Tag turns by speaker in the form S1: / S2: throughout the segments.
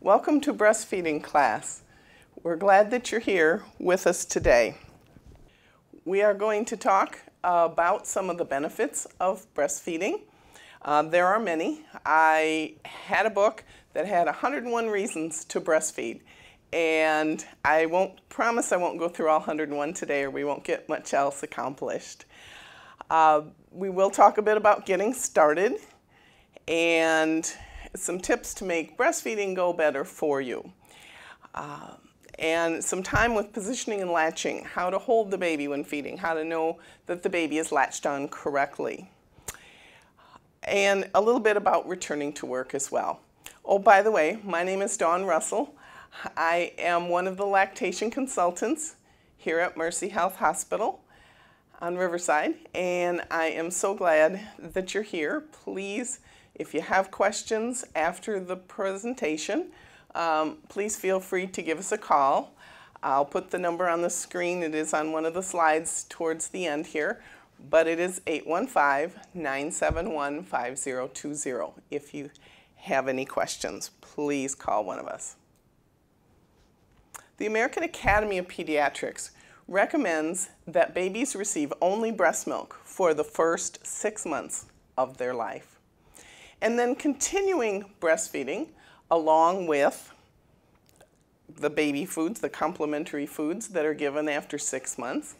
S1: Welcome to breastfeeding class. We're glad that you're here with us today. We are going to talk about some of the benefits of breastfeeding. Uh, there are many. I had a book that had 101 reasons to breastfeed, and I won't promise I won't go through all 101 today or we won't get much else accomplished. Uh, we will talk a bit about getting started and some tips to make breastfeeding go better for you. Uh, and some time with positioning and latching, how to hold the baby when feeding, how to know that the baby is latched on correctly. And a little bit about returning to work as well. Oh, by the way, my name is Dawn Russell. I am one of the lactation consultants here at Mercyhealth Hospital on Riverside, and I am so glad that you're here. Please if you have questions after the presentation, um, please feel free to give us a call. I'll put the number on the screen. It is on one of the slides towards the end here, but it is 815-971-5020. If you have any questions, please call one of us. The American Academy of Pediatrics recommends that babies receive only breast milk for the first six months of their life and then continuing breastfeeding along with the baby foods, the complementary foods that are given after six months,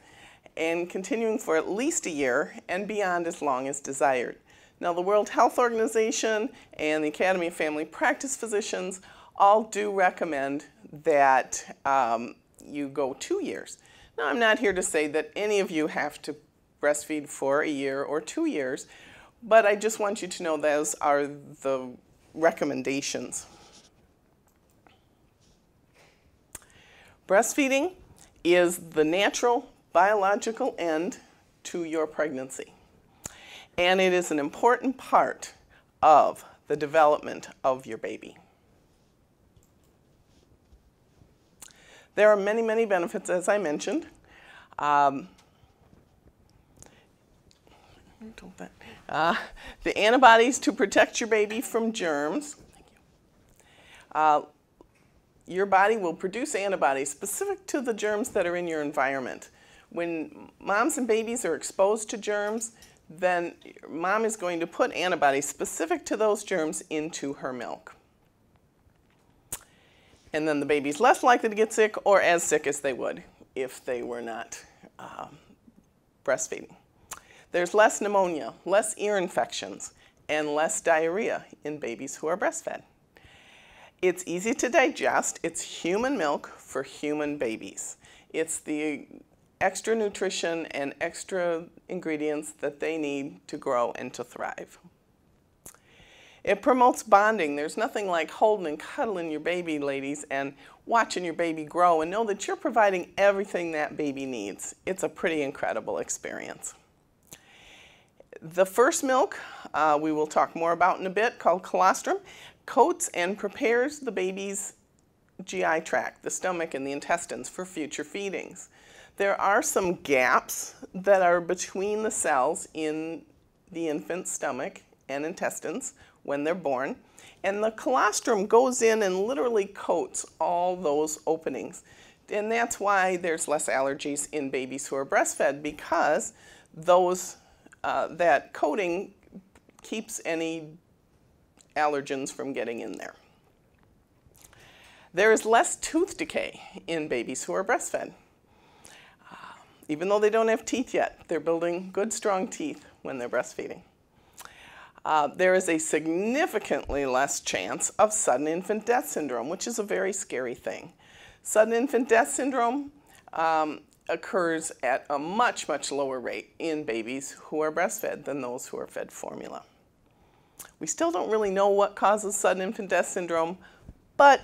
S1: and continuing for at least a year and beyond as long as desired. Now, the World Health Organization and the Academy of Family Practice Physicians all do recommend that um, you go two years. Now, I'm not here to say that any of you have to breastfeed for a year or two years, but I just want you to know those are the recommendations. Breastfeeding is the natural biological end to your pregnancy. And it is an important part of the development of your baby. There are many, many benefits, as I mentioned. Um, uh, the antibodies to protect your baby from germs. Uh, your body will produce antibodies specific to the germs that are in your environment. When moms and babies are exposed to germs, then mom is going to put antibodies specific to those germs into her milk. And then the baby's less likely to get sick or as sick as they would if they were not uh, breastfeeding. There's less pneumonia, less ear infections, and less diarrhea in babies who are breastfed. It's easy to digest. It's human milk for human babies. It's the extra nutrition and extra ingredients that they need to grow and to thrive. It promotes bonding. There's nothing like holding and cuddling your baby, ladies, and watching your baby grow and know that you're providing everything that baby needs. It's a pretty incredible experience. The first milk uh, we will talk more about in a bit called colostrum coats and prepares the baby's GI tract, the stomach and the intestines for future feedings. There are some gaps that are between the cells in the infant's stomach and intestines when they're born. And the colostrum goes in and literally coats all those openings. And that's why there's less allergies in babies who are breastfed because those uh, that coating keeps any allergens from getting in there. There is less tooth decay in babies who are breastfed. Uh, even though they don't have teeth yet, they're building good, strong teeth when they're breastfeeding. Uh, there is a significantly less chance of sudden infant death syndrome, which is a very scary thing. Sudden infant death syndrome um, occurs at a much, much lower rate in babies who are breastfed than those who are fed formula. We still don't really know what causes sudden infant death syndrome, but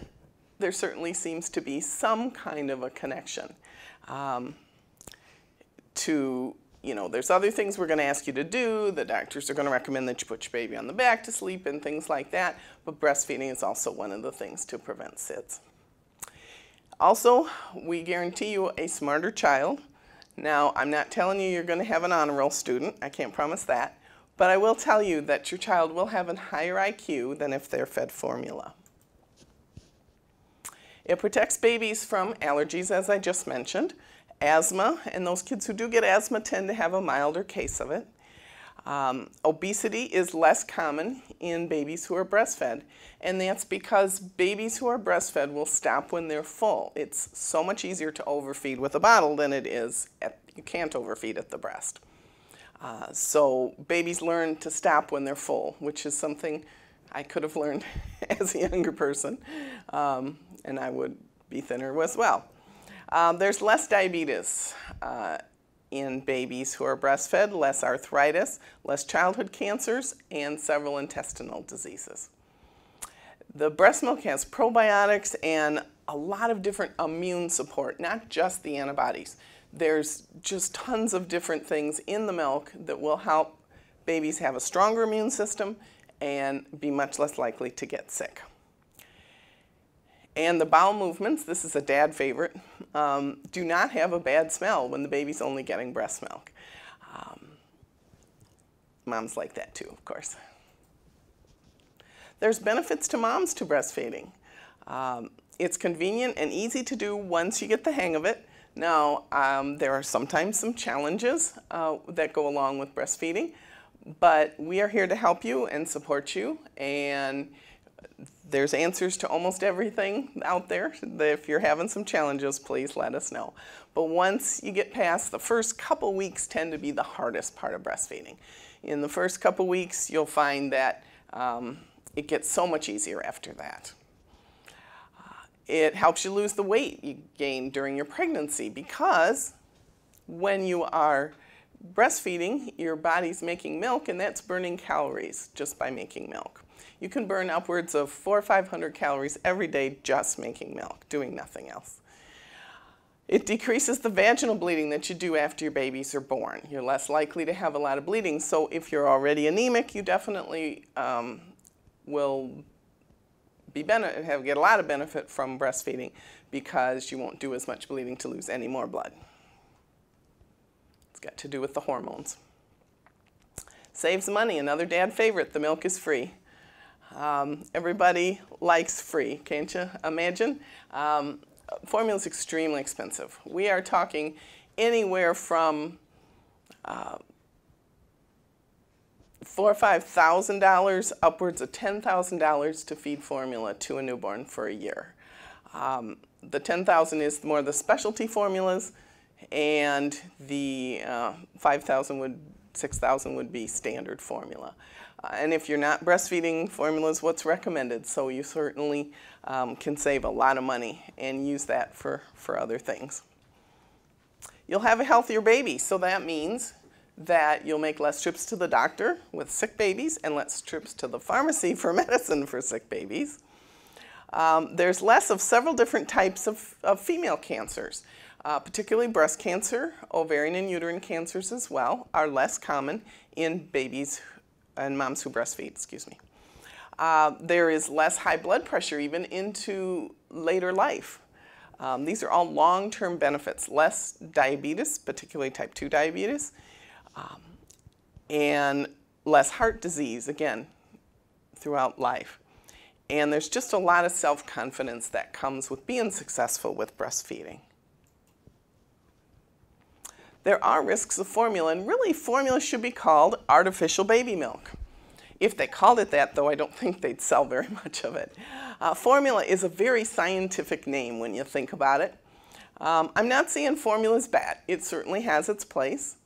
S1: there certainly seems to be some kind of a connection um, to, you know, there's other things we're going to ask you to do. The doctors are going to recommend that you put your baby on the back to sleep and things like that, but breastfeeding is also one of the things to prevent SIDS. Also, we guarantee you a smarter child. Now, I'm not telling you you're going to have an honor roll student. I can't promise that. But I will tell you that your child will have a higher IQ than if they're fed formula. It protects babies from allergies, as I just mentioned, asthma, and those kids who do get asthma tend to have a milder case of it. Um, obesity is less common in babies who are breastfed, and that's because babies who are breastfed will stop when they're full. It's so much easier to overfeed with a bottle than it is at, you can't overfeed at the breast. Uh, so babies learn to stop when they're full, which is something I could have learned as a younger person, um, and I would be thinner as well. Um, there's less diabetes. Uh, in babies who are breastfed, less arthritis, less childhood cancers, and several intestinal diseases. The breast milk has probiotics and a lot of different immune support, not just the antibodies. There's just tons of different things in the milk that will help babies have a stronger immune system and be much less likely to get sick. And the bowel movements, this is a dad favorite, um, do not have a bad smell when the baby's only getting breast milk. Um, moms like that too, of course. There's benefits to moms to breastfeeding. Um, it's convenient and easy to do once you get the hang of it. Now, um, there are sometimes some challenges uh, that go along with breastfeeding, but we are here to help you and support you and there's answers to almost everything out there. If you're having some challenges, please let us know. But once you get past, the first couple weeks tend to be the hardest part of breastfeeding. In the first couple weeks, you'll find that um, it gets so much easier after that. Uh, it helps you lose the weight you gained during your pregnancy because when you are breastfeeding, your body's making milk and that's burning calories just by making milk. You can burn upwards of four or 500 calories every day just making milk, doing nothing else. It decreases the vaginal bleeding that you do after your babies are born. You're less likely to have a lot of bleeding. So if you're already anemic, you definitely um, will be have, get a lot of benefit from breastfeeding because you won't do as much bleeding to lose any more blood. It's got to do with the hormones. Saves money, another dad favorite, the milk is free. Um, everybody likes free, can't you imagine? Um, formula is extremely expensive. We are talking anywhere from uh, four or five thousand dollars upwards of ten thousand dollars to feed formula to a newborn for a year. Um, the ten thousand is more the specialty formulas, and the uh, five thousand would six thousand would be standard formula. And if you're not breastfeeding, formula is what's recommended. So you certainly um, can save a lot of money and use that for, for other things. You'll have a healthier baby, so that means that you'll make less trips to the doctor with sick babies and less trips to the pharmacy for medicine for sick babies. Um, there's less of several different types of, of female cancers, uh, particularly breast cancer, ovarian and uterine cancers as well, are less common in babies and moms who breastfeed, excuse me. Uh, there is less high blood pressure even into later life. Um, these are all long-term benefits, less diabetes, particularly type 2 diabetes, um, and less heart disease, again, throughout life. And there's just a lot of self-confidence that comes with being successful with breastfeeding. There are risks of formula, and really formula should be called artificial baby milk. If they called it that, though, I don't think they'd sell very much of it. Uh, formula is a very scientific name when you think about it. Um, I'm not saying formula is bad. It certainly has its place,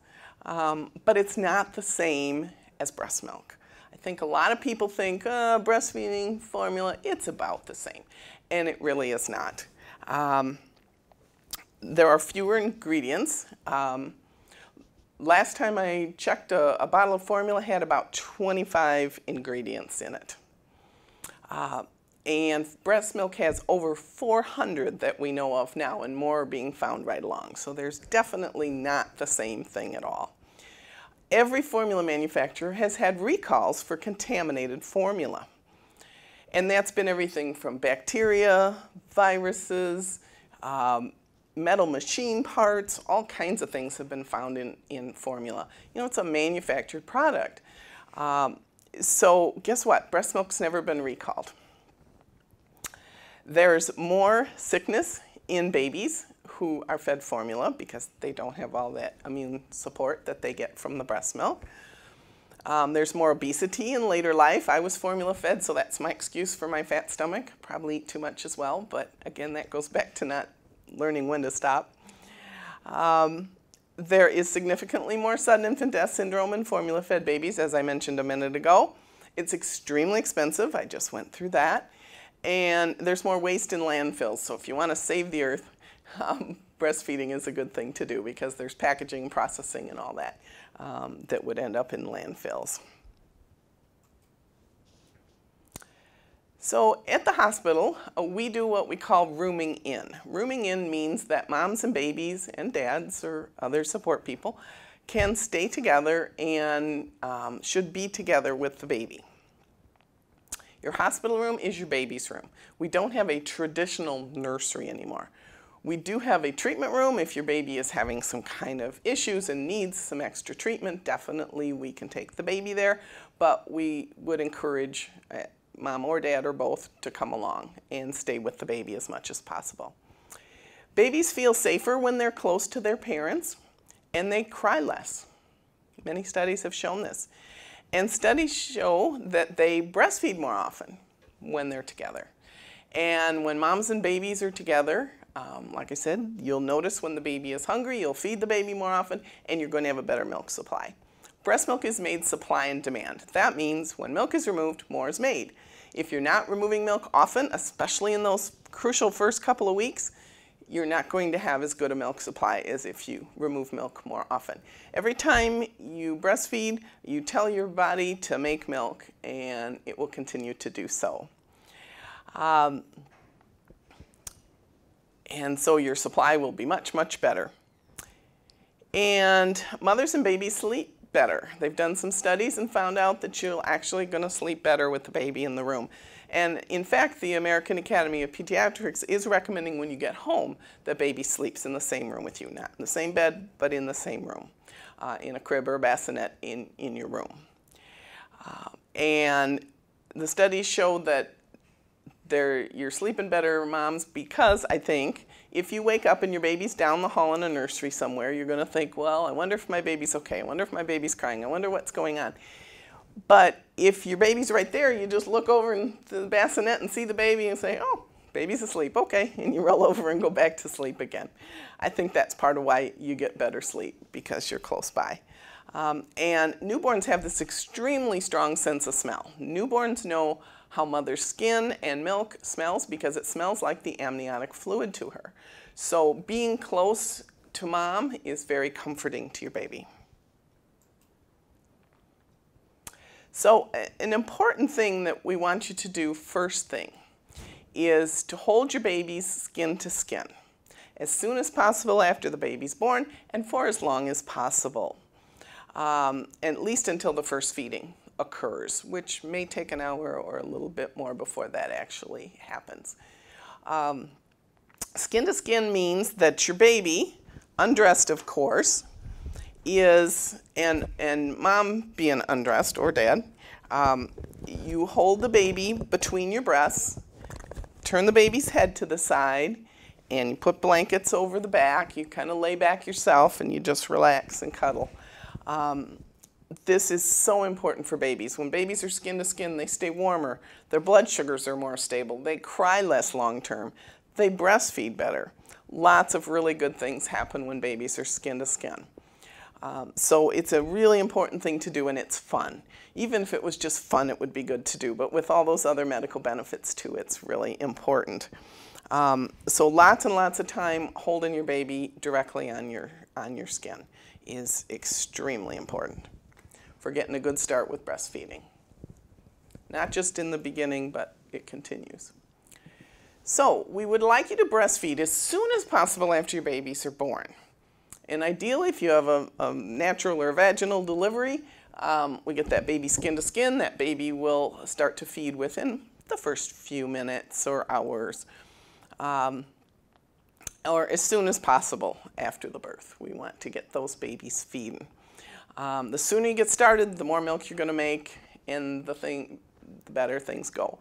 S1: um, but it's not the same as breast milk. I think a lot of people think uh, breastfeeding formula, it's about the same, and it really is not. Um, there are fewer ingredients. Um, last time I checked, a, a, bottle of formula had about 25 ingredients in it. Uh, and breast milk has over 400 that we know of now, and more are being found right along. So there's definitely not the same thing at all. Every formula manufacturer has had recalls for contaminated formula. And that's been everything from bacteria, viruses, um, metal machine parts, all kinds of things have been found in, in formula. You know, it's a manufactured product. Um, so guess what? Breast milk's never been recalled. There's more sickness in babies who are fed formula because they don't have all that immune support that they get from the breast milk. Um, there's more obesity in later life. I was formula fed, so that's my excuse for my fat stomach. Probably eat too much as well, but again, that goes back to not learning when to stop. Um, there is significantly more sudden infant death syndrome in formula fed babies, as I mentioned a minute ago. It's extremely expensive. I just went through that. And there's more waste in landfills. So if you want to save the earth, um, breastfeeding is a good thing to do because there's packaging, processing, and all that um, that would end up in landfills. So at the hospital, uh, we do what we call rooming in. Rooming in means that moms and babies and dads or other support people can stay together and um, should be together with the baby. Your hospital room is your baby's room. We don't have a traditional nursery anymore. We do have a treatment room if your baby is having some kind of issues and needs some extra treatment. Definitely we can take the baby there, but we would encourage uh, mom or dad or both to come along and stay with the baby as much as possible. Babies feel safer when they're close to their parents and they cry less. Many studies have shown this. And studies show that they breastfeed more often when they're together. And when moms and babies are together, um, like I said, you'll notice when the baby is hungry, you'll feed the baby more often, and you're going to have a better milk supply. Breast milk is made supply and demand. That means when milk is removed, more is made. If you're not removing milk often, especially in those crucial first couple of weeks, you're not going to have as good a milk supply as if you remove milk more often. Every time you breastfeed, you tell your body to make milk, and it will continue to do so. Um, and so your supply will be much, much better. And mothers and babies sleep better. They've done some studies and found out that you're actually going to sleep better with the baby in the room. And in fact, the American Academy of Pediatrics is recommending when you get home that baby sleeps in the same room with you, not in the same bed, but in the same room, uh, in a crib or a bassinet in, in your room. Uh, and the studies show that you're sleeping better, moms, because I think if you wake up and your baby's down the hall in a nursery somewhere, you're going to think, well, I wonder if my baby's okay. I wonder if my baby's crying. I wonder what's going on. But if your baby's right there, you just look over in the bassinet and see the baby and say, oh, baby's asleep, okay, and you roll over and go back to sleep again. I think that's part of why you get better sleep because you're close by. Um, and newborns have this extremely strong sense of smell. Newborns know how mother's skin and milk smells because it smells like the amniotic fluid to her. So being close to mom is very comforting to your baby. So an important thing that we want you to do first thing is to hold your baby's skin to skin as soon as possible after the baby's born and for as long as possible, um, at least until the first feeding occurs, which may take an hour or a little bit more before that actually happens. Um, skin to skin means that your baby, undressed of course, is, and, and mom being undressed or dad, um, you hold the baby between your breasts, turn the baby's head to the side, and you put blankets over the back. You kind of lay back yourself and you just relax and cuddle. Um, this is so important for babies. When babies are skin to skin, they stay warmer. Their blood sugars are more stable. They cry less long term. They breastfeed better. Lots of really good things happen when babies are skin to skin. Um, so it's a really important thing to do and it's fun. Even if it was just fun, it would be good to do. But with all those other medical benefits too, it's really important. Um, so lots and lots of time holding your baby directly on your, on your skin is extremely important for getting a good start with breastfeeding. Not just in the beginning, but it continues. So we would like you to breastfeed as soon as possible after your babies are born. And ideally, if you have a, a natural or vaginal delivery, um, we get that baby skin to skin, that baby will start to feed within the first few minutes or hours. Um, or as soon as possible after the birth. We want to get those babies feeding. Um, the sooner you get started, the more milk you're going to make, and the thing, the better things go.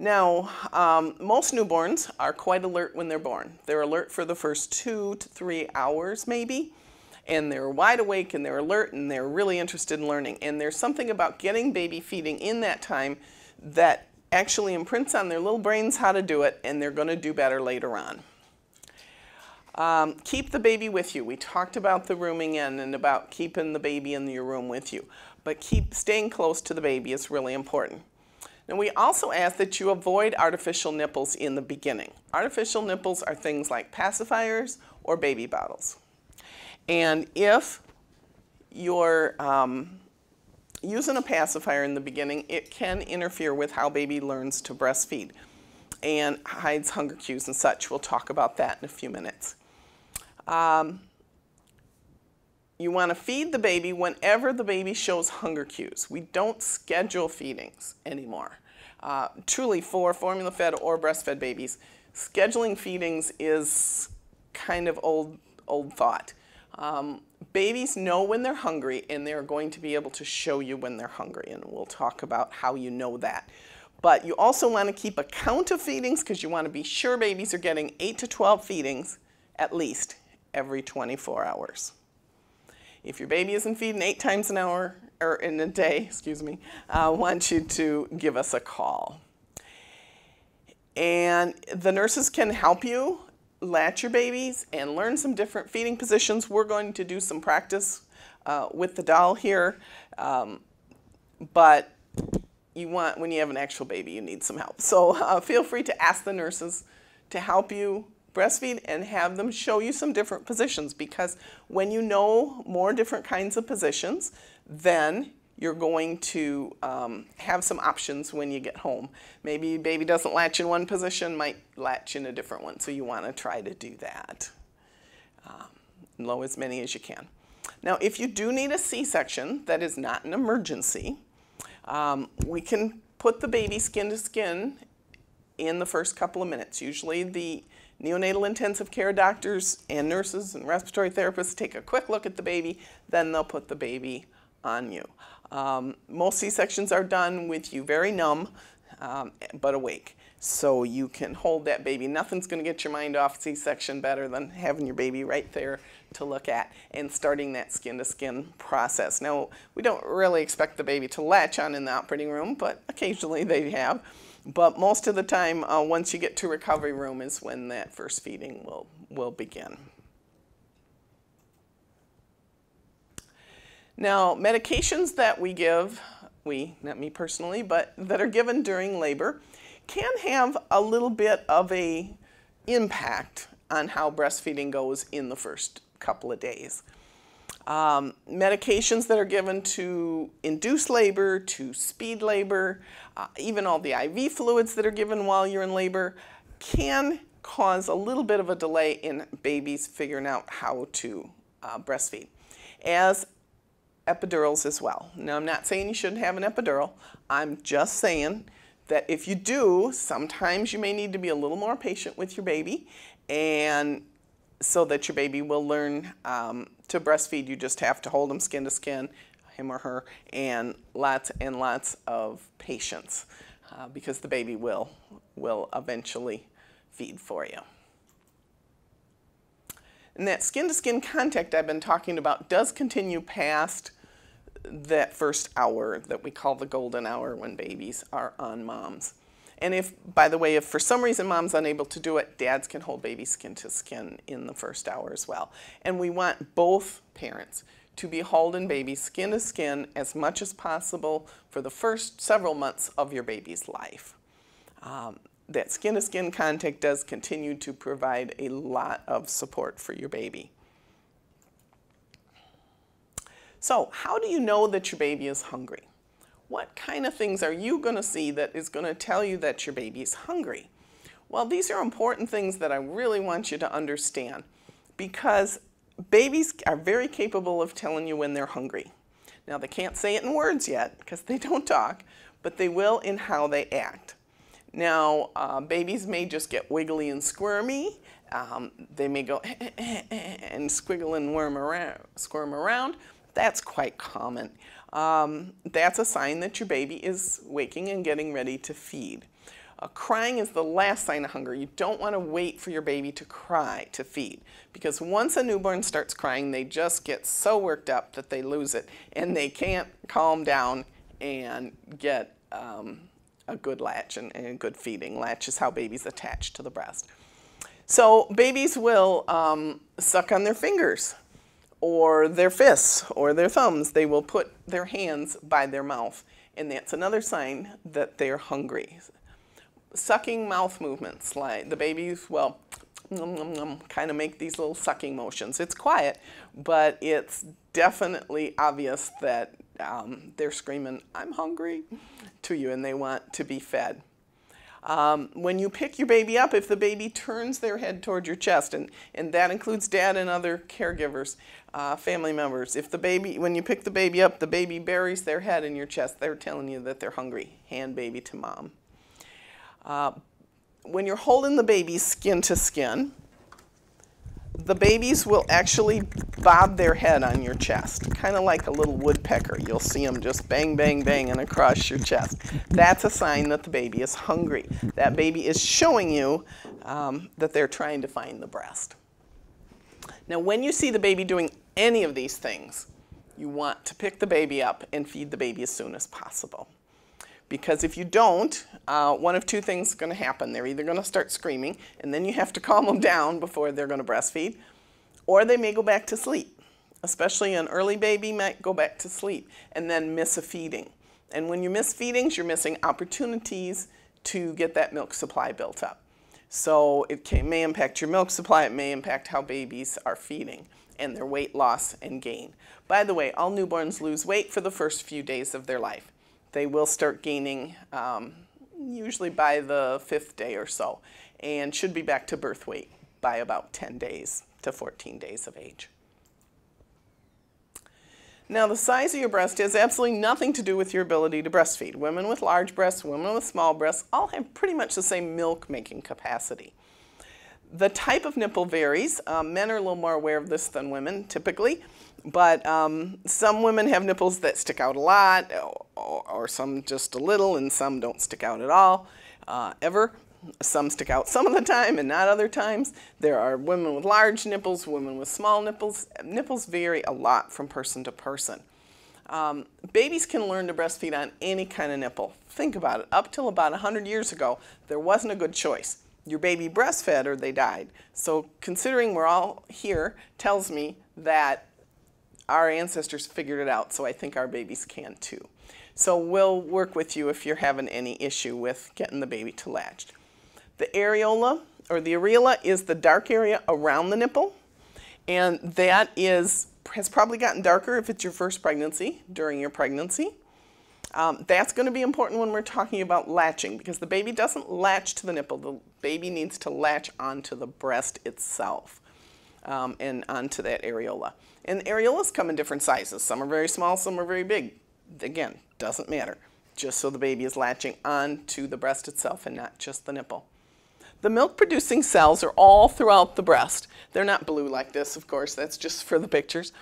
S1: Now, um, most newborns are quite alert when they're born. They're alert for the first two to three hours, maybe, and they're wide awake and they're alert and they're really interested in learning. And there's something about getting baby feeding in that time that actually imprints on their little brains how to do it, and they're going to do better later on. Um, keep the baby with you. We talked about the rooming in and about keeping the baby in your room with you, but keep staying close to the baby is really important. And we also ask that you avoid artificial nipples in the beginning. Artificial nipples are things like pacifiers or baby bottles. And if you're um, using a pacifier in the beginning, it can interfere with how baby learns to breastfeed and hides hunger cues and such. We'll talk about that in a few minutes. Um, you want to feed the baby whenever the baby shows hunger cues. We don't schedule feedings anymore. Uh, truly, for formula fed or breastfed babies, scheduling feedings is kind of old, old thought. Um, babies know when they're hungry and they're going to be able to show you when they're hungry, and we'll talk about how you know that. But you also want to keep a count of feedings because you want to be sure babies are getting 8 to 12 feedings at least every 24 hours. If your baby isn't feeding eight times an hour, or in a day, excuse me, I want you to give us a call. And the nurses can help you latch your babies and learn some different feeding positions. We're going to do some practice uh, with the doll here, um, but you want, when you have an actual baby, you need some help. So uh, feel free to ask the nurses to help you breastfeed and have them show you some different positions because when you know more different kinds of positions, then you're going to um, have some options when you get home. Maybe baby doesn't latch in one position, might latch in a different one, so you want to try to do that. Um, low as many as you can. Now, if you do need a C-section that is not an emergency, um, we can put the baby skin to skin in the first couple of minutes. Usually the Neonatal intensive care doctors and nurses and respiratory therapists take a quick look at the baby, then they'll put the baby on you. Um, most C-sections are done with you very numb, um, but awake. So you can hold that baby. Nothing's going to get your mind off C-section better than having your baby right there to look at and starting that skin-to-skin -skin process. Now, we don't really expect the baby to latch on in the operating room, but occasionally they have. But most of the time, uh, once you get to recovery room is when that first feeding will, will begin. Now, medications that we give, we, not me personally, but that are given during labor, can have a little bit of a impact on how breastfeeding goes in the first couple of days. Um, medications that are given to induce labor, to speed labor, uh, even all the IV fluids that are given while you're in labor can cause a little bit of a delay in babies figuring out how to uh, breastfeed, as epidurals as well. Now, I'm not saying you shouldn't have an epidural. I'm just saying that if you do, sometimes you may need to be a little more patient with your baby and so that your baby will learn um, to breastfeed, you just have to hold them skin to skin, him or her, and lots and lots of patience uh, because the baby will, will eventually feed for you. And that skin-to-skin -skin contact I've been talking about does continue past that first hour that we call the golden hour when babies are on moms. And if, by the way, if for some reason mom's unable to do it, dads can hold baby skin to skin in the first hour as well. And we want both parents to be holding baby skin to skin as much as possible for the first several months of your baby's life. Um, that skin to skin contact does continue to provide a lot of support for your baby. So, how do you know that your baby is hungry? what kind of things are you going to see that is going to tell you that your baby is hungry? Well, these are important things that I really want you to understand because babies are very capable of telling you when they're hungry. Now, they can't say it in words yet because they don't talk, but they will in how they act. Now, uh, babies may just get wiggly and squirmy. Um, they may go and squiggle and worm around, squirm around. That's quite common um, that's a sign that your baby is waking and getting ready to feed. Uh, crying is the last sign of hunger. You don't want to wait for your baby to cry to feed because once a newborn starts crying, they just get so worked up that they lose it and they can't calm down and get um, a good latch and, and, a good feeding. Latch is how babies attach to the breast. So babies will um, suck on their fingers or their fists or their thumbs. They will put their hands by their mouth and that's another sign that they're hungry sucking mouth movements. Like the babies, well, kind of make these little sucking motions. It's quiet, but it's definitely obvious that um, they're screaming, I'm hungry, to you, and they want to be fed. Um, when you pick your baby up, if the baby turns their head toward your chest, and, and that includes dad and other caregivers, uh, family members, if the baby, when you pick the baby up, the baby buries their head in your chest, they're telling you that they're hungry. Hand baby to mom. When you're holding the baby skin to skin, the babies will actually bob their head on your chest, kind of like a little woodpecker. You'll see them just bang, bang, banging across your chest. That's a sign that the baby is hungry. That baby is showing you um, that they're trying to find the breast. Now, when you see the baby doing any of these things, you want to pick the baby up and feed the baby as soon as possible. Because if you don't, uh, one of two things is going to happen. They're either going to start screaming, and then you have to calm them down before they're going to breastfeed, or they may go back to sleep. Especially an early baby might go back to sleep and then miss a feeding. And when you miss feedings, you're missing opportunities to get that milk supply built up. So it can, may impact your milk supply, it may impact how babies are feeding and their weight loss and gain. By the way, all newborns lose weight for the first few days of their life they will start gaining um, usually by the fifth day or so and should be back to birth weight by about 10 days to 14 days of age. Now, the size of your breast has absolutely nothing to do with your ability to breastfeed. Women with large breasts, women with small breasts, all have pretty much the same milk making capacity. The type of nipple varies. Um, men are a little more aware of this than women typically. But um, some women have nipples that stick out a lot, or, or, some just a little, and some don't stick out at all, uh, ever. Some stick out some of the time and not other times. There are women with large nipples, women with small nipples. Nipples vary a lot from person to person. Um, babies can learn to breastfeed on any kind of nipple. Think about it. Up till about 100 years ago, there wasn't a good choice. Your baby breastfed or they died. So considering we're all here tells me that our ancestors figured it out, so I think our babies can too. So we'll work with you if you're having any issue with getting the baby to latch. The areola or the areola is the dark area around the nipple, and that is has probably gotten darker if it's your first pregnancy during your pregnancy. Um, that's going to be important when we're talking about latching because the baby doesn't latch to the nipple. The baby needs to latch onto the breast itself um, and onto that areola. And areolas come in different sizes. Some are very small, some are very big. Again, doesn't matter. Just so the baby is latching onto the breast itself and not just the nipple. The milk producing cells are all throughout the breast. They're not blue like this, of course, that's just for the pictures.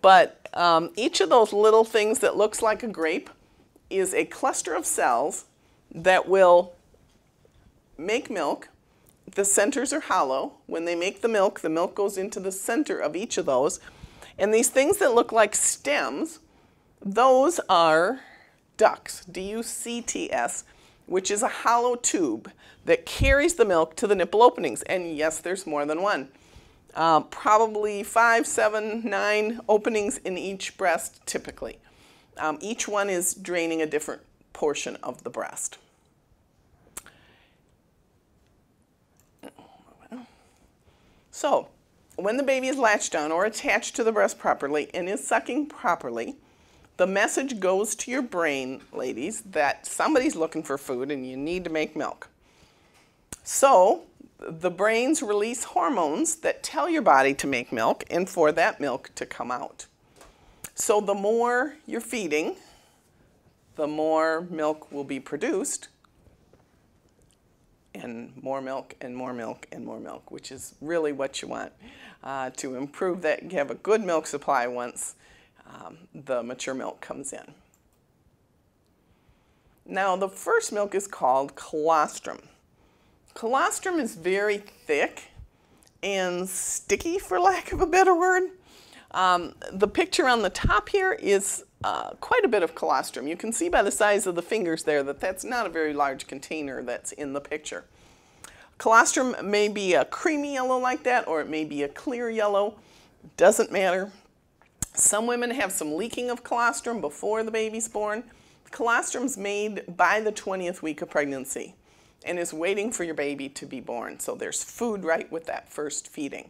S1: But um, each of those little things that looks like a grape is a cluster of cells that will make milk the centers are hollow. When they make the milk, the milk goes into the center of each of those. And these things that look like stems, those are ducts, D-U-C-T-S, which is a hollow tube that carries the milk to the nipple openings. And yes, there's more than one. Uh, probably five, seven, nine openings in each breast typically. Um, each one is draining a different portion of the breast. So, when the baby is latched on or attached to the breast properly and is sucking properly, the message goes to your brain, ladies, that somebody's looking for food and you need to make milk. So, the brains release hormones that tell your body to make milk and for that milk to come out. So, the more you're feeding, the more milk will be produced and more milk and more milk and more milk, which is really what you want uh, to improve that. You have a good milk supply once um, the mature milk comes in. Now, the first milk is called colostrum. Colostrum is very thick and sticky, for lack of a better word. Um, the picture on the top here is uh, quite a bit of colostrum. You can see by the size of the fingers there that that's not a very large container that's in the picture. Colostrum may be a creamy yellow like that or it may be a clear yellow. Doesn't matter. Some women have some leaking of colostrum before the baby's born. Colostrum's made by the 20th week of pregnancy and is waiting for your baby to be born. So there's food right with that first feeding.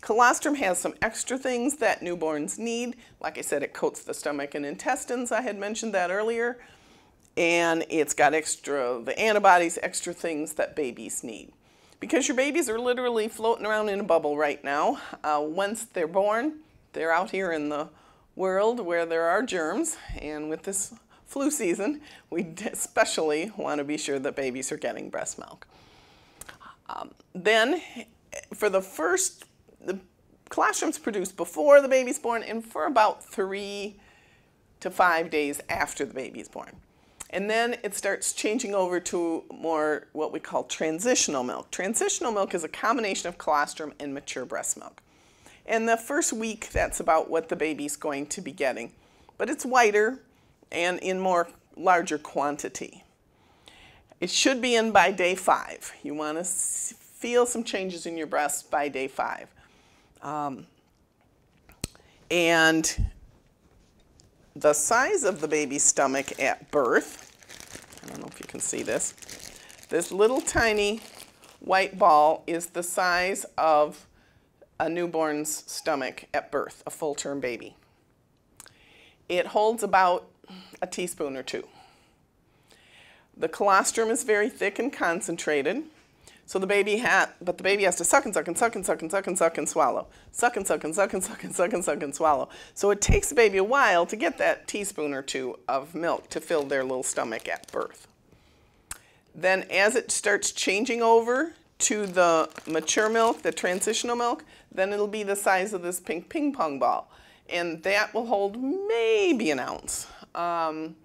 S1: Colostrum has some extra things that newborns need. Like I said, it coats the stomach and intestines. I had mentioned that earlier. And it's got extra, the antibodies, extra things that babies need. Because your babies are literally floating around in a bubble right now. Uh, once they're born, they're out here in the world where there are germs. And with this flu season, we especially want to be sure that babies are getting breast milk. Um, then, for the first the colostrum's produced before the baby's born and for about three to five days after the baby's born. And then it starts changing over to more what we call transitional milk. Transitional milk is a combination of colostrum and mature breast milk. And the first week, that's about what the baby's going to be getting. But it's whiter and in more larger quantity. It should be in by day five. You want to feel some changes in your breast by day five. Um, and the size of the baby's stomach at birth, I don't know if you can see this, this little tiny white ball is the size of a newborn's stomach at birth, a full-term baby. It holds about a teaspoon or two. The colostrum is very thick and concentrated. So the baby had, but the baby has to suck and suck and suck and suck and suck and suck and swallow. Suck and suck and suck and suck and suck and suck and swallow. So it takes the baby a while to get that teaspoon or two of milk to fill their little stomach at birth. Then as it starts changing over to the mature milk, the transitional milk, then it'll be the size of this pink ping pong ball. And that will hold maybe an ounce, um,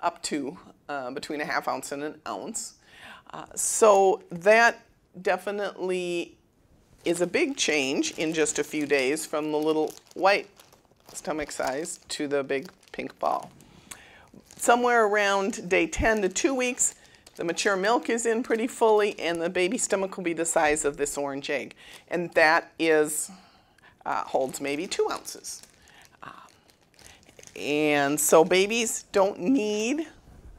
S1: up to uh, between a half ounce and an ounce. So that definitely is a big change in just a few days from the little white stomach size to the big pink ball. Somewhere around day 10 to two weeks, the mature milk is in pretty fully and the baby stomach will be the size of this orange egg. And that is, uh, holds maybe two ounces. Uh, and so babies don't need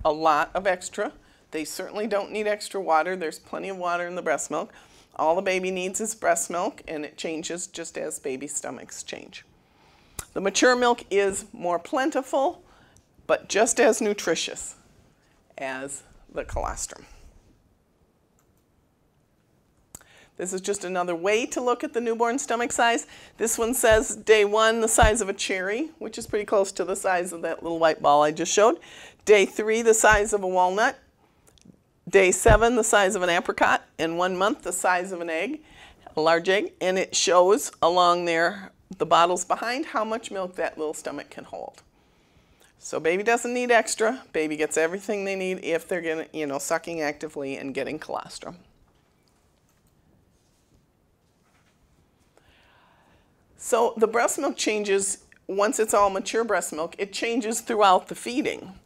S1: a lot of extra they certainly don't need extra water. There's plenty of water in the breast milk. All the baby needs is breast milk, and it changes just as baby stomachs change. The mature milk is more plentiful, but just as nutritious as the colostrum. This is just another way to look at the newborn stomach size. This one says day one, the size of a cherry, which is pretty close to the size of that little white ball I just showed. Day three, the size of a walnut. Day seven, the size of an apricot, and one month, the size of an egg, a large egg, and it shows along there, the bottles behind, how much milk that little stomach can hold. So baby doesn't need extra. Baby gets everything they need if they're getting, you know, sucking actively and getting colostrum. So the breast milk changes, once it's all mature breast milk, it changes throughout the feeding.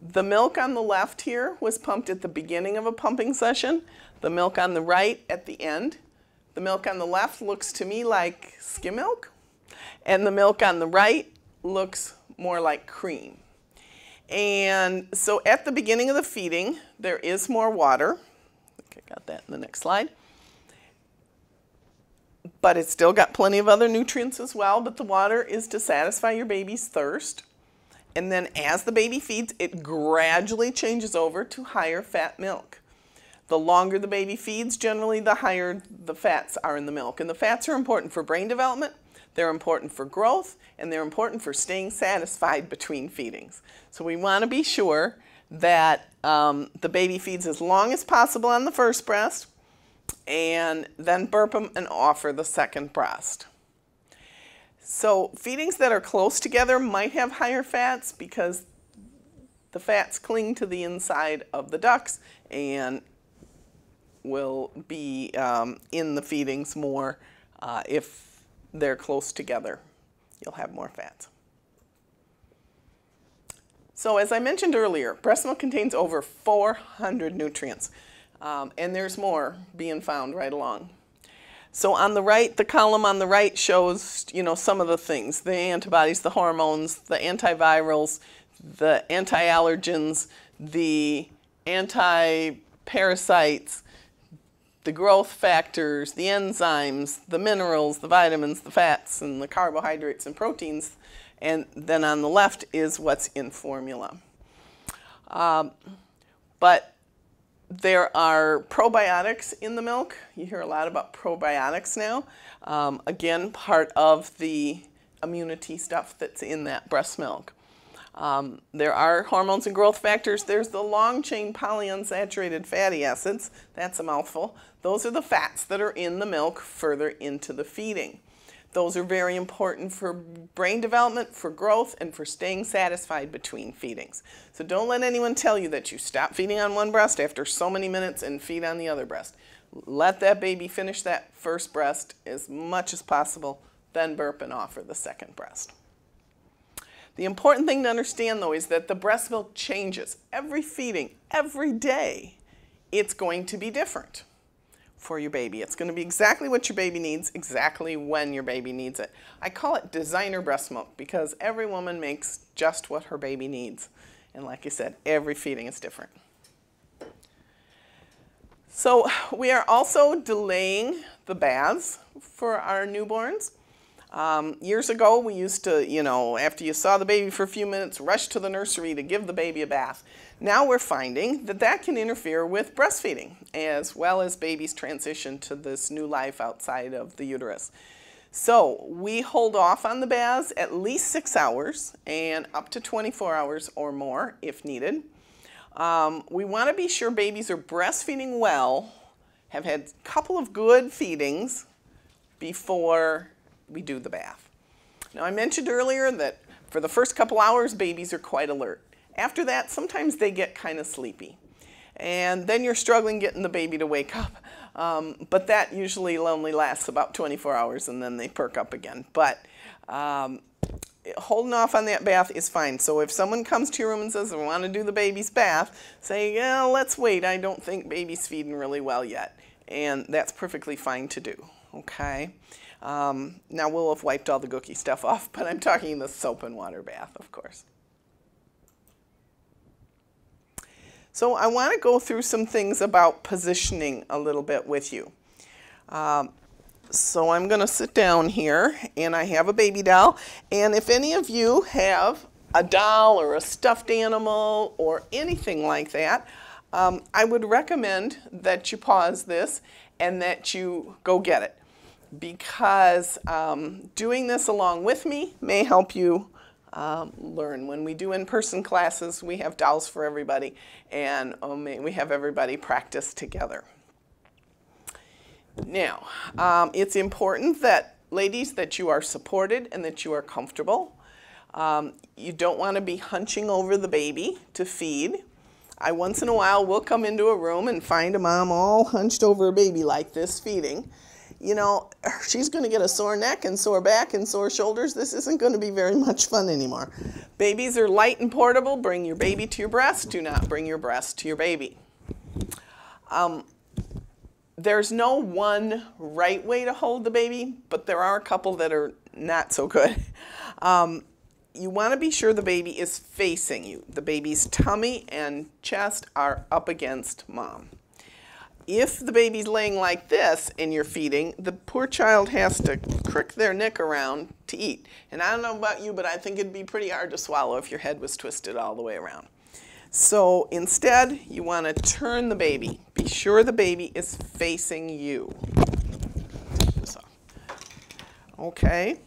S1: The milk on the left here was pumped at the beginning of a pumping session. The milk on the right at the end. The milk on the left looks to me like skim milk. And the milk on the right looks more like cream. And so at the beginning of the feeding, there is more water. I got that in the next slide. But it's still got plenty of other nutrients as well, but the water is to satisfy your baby's thirst. And then as the baby feeds, it gradually changes over to higher fat milk. The longer the baby feeds, generally the higher the fats are in the milk. And the fats are important for brain development, they're important for growth, and they're important for staying satisfied between feedings. So we want to be sure that um, the baby feeds as long as possible on the first breast and then burp them and offer the second breast. So feedings that are close together might have higher fats because the fats cling to the inside of the ducts and will be um, in the feedings more uh, if they're close together. You'll have more fats. So as I mentioned earlier, breast milk contains over 400 nutrients, um, and there's more being found right along. So on the right, the column on the right shows, you know, some of the things, the antibodies, the hormones, the antivirals, the anti-allergens, the anti-parasites, the growth factors, the enzymes, the minerals, the vitamins, the fats, and the carbohydrates and proteins and then on the left is what's in formula. Um, but there are probiotics in the milk. You hear a lot about probiotics now. Um, again, part of the immunity stuff that's in that breast milk. Um, there are hormones and growth factors. There's the long chain polyunsaturated fatty acids. That's a mouthful. Those are the fats that are in the milk further into the feeding. Those are very important for brain development, for growth, and for staying satisfied between feedings. So don't let anyone tell you that you stop feeding on one breast after so many minutes and feed on the other breast. Let that baby finish that first breast as much as possible, then burp and offer the second breast. The important thing to understand though is that the breast milk changes. Every feeding, every day, it's going to be different for your baby. It's going to be exactly what your baby needs, exactly when your baby needs it. I call it designer breast milk because every woman makes just what her baby needs. And like I said, every feeding is different. So we are also delaying the baths for our newborns. Um, years ago, we used to, you know, after you saw the baby for a few minutes, rush to the nursery to give the baby a bath. Now we're finding that that can interfere with breastfeeding as well as babies transition to this new life outside of the uterus. So we hold off on the baths at least six hours and up to 24 hours or more if needed. Um, we want to be sure babies are breastfeeding well, have had a couple of good feedings before we do the bath. Now I mentioned earlier that for the first couple hours babies are quite alert. After that, sometimes they get kind of sleepy. And then you're struggling getting the baby to wake up. Um, but that usually only lasts about 24 hours and then they perk up again. But um, holding off on that bath is fine. So if someone comes to your room and says, I want to do the baby's bath, say, yeah, let's wait. I don't think baby's feeding really well yet. And that's perfectly fine to do, okay? Um, now we'll have wiped all the gooky stuff off, but I'm talking the soap and water bath, of course. So I want to go through some things about positioning a little bit with you. Um, so I'm going to sit down here and I have a baby doll. And if any of you have a doll or a stuffed animal or anything like that, um, I would recommend that you pause this and that you go get it because um, doing this along with me may help you um, learn. When we do in-person classes, we have dolls for everybody, and um, we have everybody practice together. Now, um, it's important that, ladies, that you are supported and that you are comfortable. Um, you don't want to be hunching over the baby to feed. I once in a while will come into a room and find a mom all hunched over a baby like this feeding you know, she's going to get a sore neck and sore back and sore shoulders. This isn't going to be very much fun anymore. Babies are light and portable. Bring your baby to your breast. Do not bring your breast to your baby. Um, there's no one right way to hold the baby, but there are a couple that are not so good. Um, you want to be sure the baby is facing you. The baby's tummy and chest are up against mom if the baby's laying like this and you're feeding, the poor child has to crick their neck around to eat. And I don't know about you, but I think it'd be pretty hard to swallow if your head was twisted all the way around. So instead, you want to turn the baby. Be sure the baby is facing you. Okay.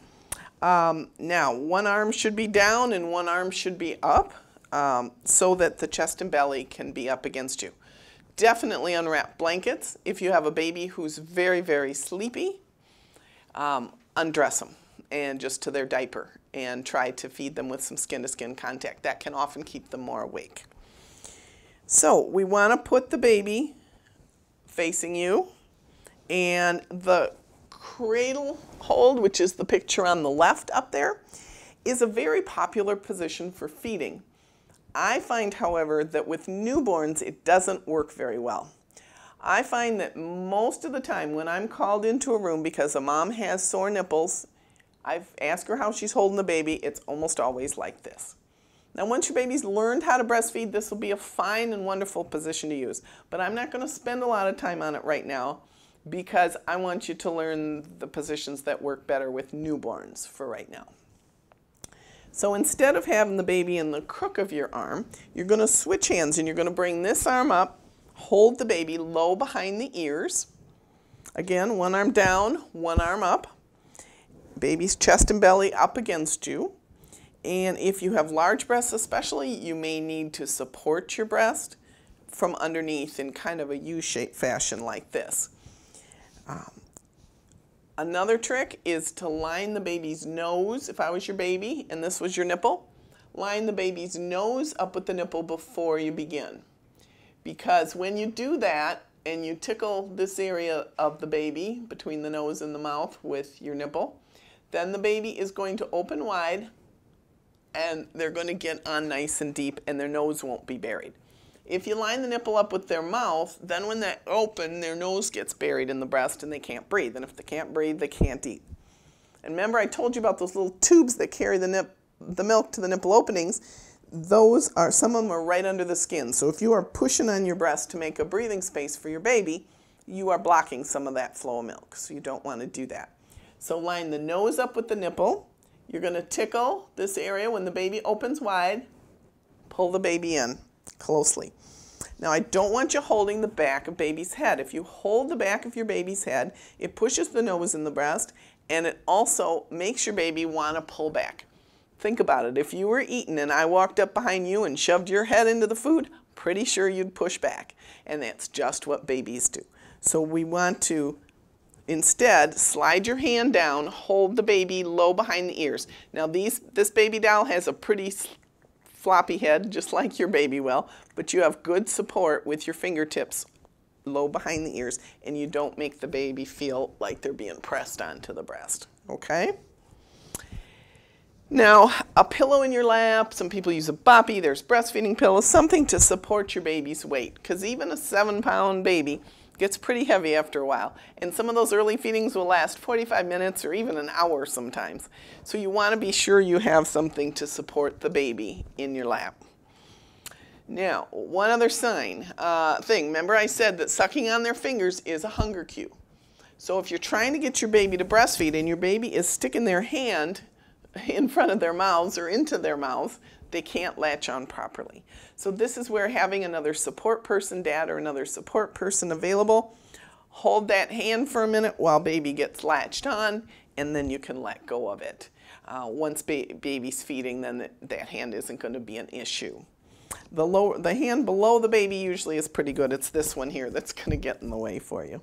S1: Um, now, one arm should be down and one arm should be up um, so that the chest and belly can be up against you definitely unwrap blankets. If you have a baby who's very, very sleepy, um, undress them and just to their diaper and try to feed them with some skin to skin contact. That can often keep them more awake. So we want to put the baby facing you and the cradle hold, which is the picture on the left up there, is a very popular position for feeding. I find, however, that with newborns it doesn't work very well. I find that most of the time when I'm called into a room because a mom has sore nipples, I've asked her how she's holding the baby, it's almost always like this. Now once your baby's learned how to breastfeed, this will be a fine and wonderful position to use. But I'm not going to spend a lot of time on it right now because I want you to learn the positions that work better with newborns for right now. So instead of having the baby in the crook of your arm, you're going to switch hands and you're going to bring this arm up hold the baby low behind the ears. Again, one arm down, one arm up. Baby's chest and belly up against you. And if you have large breasts especially, you may need to support your breast from underneath in kind of a U-shaped fashion like this. Um, another trick is to line the baby's nose, if I was your baby and this was your nipple, line the baby's nose up with the nipple before you begin because when you do that and you tickle this area of the baby between the nose and the mouth with your nipple, then the baby is going to open wide and they're going to get on nice and deep and their nose won't be buried. If you line the nipple up with their mouth, then when they open, their nose gets buried in the breast and they can't breathe. And if they can't breathe, they can't eat. And remember I told you about those little tubes that carry the, nip, the milk to the nipple openings? those are, some of them are right under the skin. So if you are pushing on your breast to make a breathing space for your baby, you are blocking some of that flow of milk. So you don't want to do that. So line the nose up with the nipple. You're going to tickle this area when the baby opens wide. Pull the baby in closely. Now I don't want you holding the back of baby's head. If you hold the back of your baby's head, it pushes the nose in the breast and it also makes your baby want to pull back. Think about it. If you were eating and I walked up behind you and shoved your head into the food, pretty sure you'd push back. And that's just what babies do. So we want to instead slide your hand down, hold the baby low behind the ears. Now these this baby doll has a pretty floppy head just like your baby will, but you have good support with your fingertips low behind the ears and you don't make the baby feel like they're being pressed onto the breast. Okay? Now, a pillow in your lap, some people use a boppy, there's breastfeeding pillows, something to support your baby's weight. Because even a seven pound baby gets pretty heavy after a while. And some of those early feedings will last 45 minutes or even an hour sometimes. So you want to be sure you have something to support the baby in your lap. Now, one other sign, uh, thing, remember I said that sucking on their fingers is a hunger cue. So if you're trying to get your baby to breastfeed and your baby is sticking their hand in front of their mouths or into their mouth, they can't latch on properly. So this is where having another support person, dad or another support person available, hold that hand for a minute while baby gets latched on, and then you can let go of it. Uh, once ba baby's feeding, then th that hand isn't going to be an issue. The, lower, the hand below the baby usually is pretty good. It's this one here that's going to get in the way for you.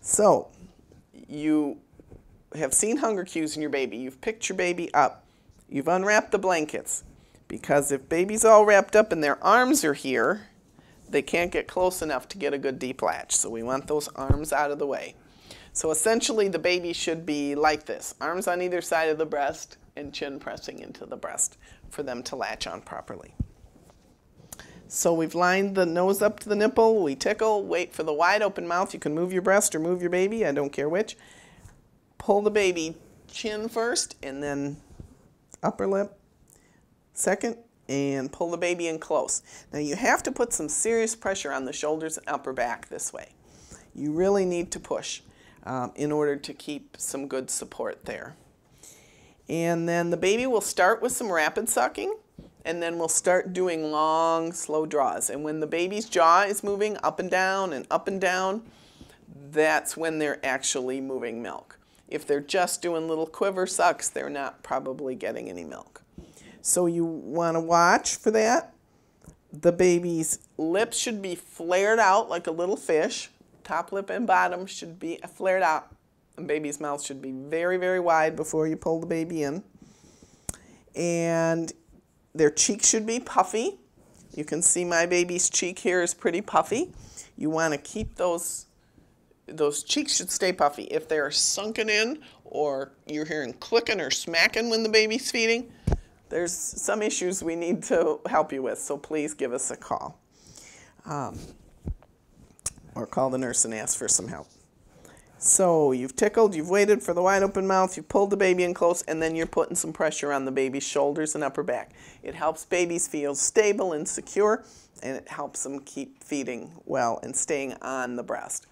S1: So you have seen hunger cues in your baby. You've picked your baby up. You've unwrapped the blankets. Because if baby's all wrapped up and their arms are here, they can't get close enough to get a good deep latch. So we want those arms out of the way. So essentially the baby should be like this. Arms on either side of the breast and chin pressing into the breast for them to latch on properly. So we've lined the nose up to the nipple. We tickle, wait for the wide open mouth. You can move your breast or move your baby. I don't care which pull the baby chin first and then upper lip second and pull the baby in close. Now you have to put some serious pressure on the shoulders and upper back this way. You really need to push um, in order to keep some good support there. And then the baby will start with some rapid sucking and then we'll start doing long, slow draws. And when the baby's jaw is moving up and down and up and down, that's when they're actually moving milk. If they're just doing little quiver sucks, they're not probably getting any milk. So you want to watch for that. The baby's lips should be flared out like a little fish. Top lip and bottom should be uh, flared out A baby's mouth should be very, very wide before you pull the baby in. And their cheek should be puffy. You can see my baby's cheek here is pretty puffy. You want to keep those those cheeks should stay puffy. If they're sunken in or you're hearing clicking or smacking when the baby's feeding, there's some issues we need to help you with, so please give us a call. Um, or call the nurse and ask for some help. So you've tickled, you've waited for the wide open mouth, you've pulled the baby in close, and then you're putting some pressure on the baby's shoulders and upper back. It helps babies feel stable and secure, and it helps them keep feeding well and staying on the breast.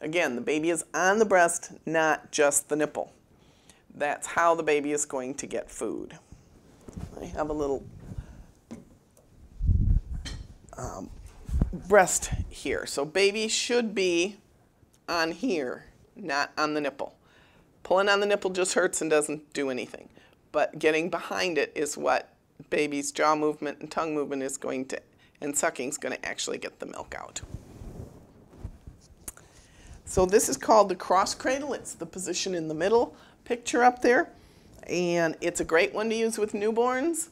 S1: Again, the baby is on the breast, not just the nipple. That's how the baby is going to get food. I have a little um, breast here. So baby should be on here, not on the nipple. Pulling on the nipple just hurts and doesn't do anything. But getting behind it is what baby's jaw movement and tongue movement is going to, and sucking is going to actually get the milk out. So this is called the cross cradle. It's the position in the middle picture up there. And it's a great one to use with newborns.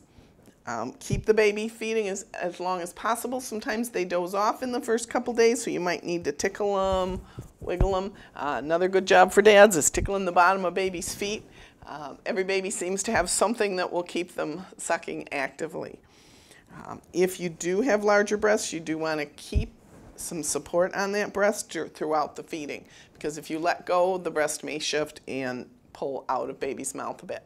S1: Um, keep the baby feeding as, as long as possible. Sometimes they doze off in the first couple days, so you might need to tickle them, wiggle them. Uh, another good job for dads is tickling the bottom of baby's feet. Um, every baby seems to have something that will keep them sucking actively. Um, if you do have larger breasts, you do want to keep some support on that breast throughout the feeding because if you let go, the breast may shift and pull out of baby's mouth a bit.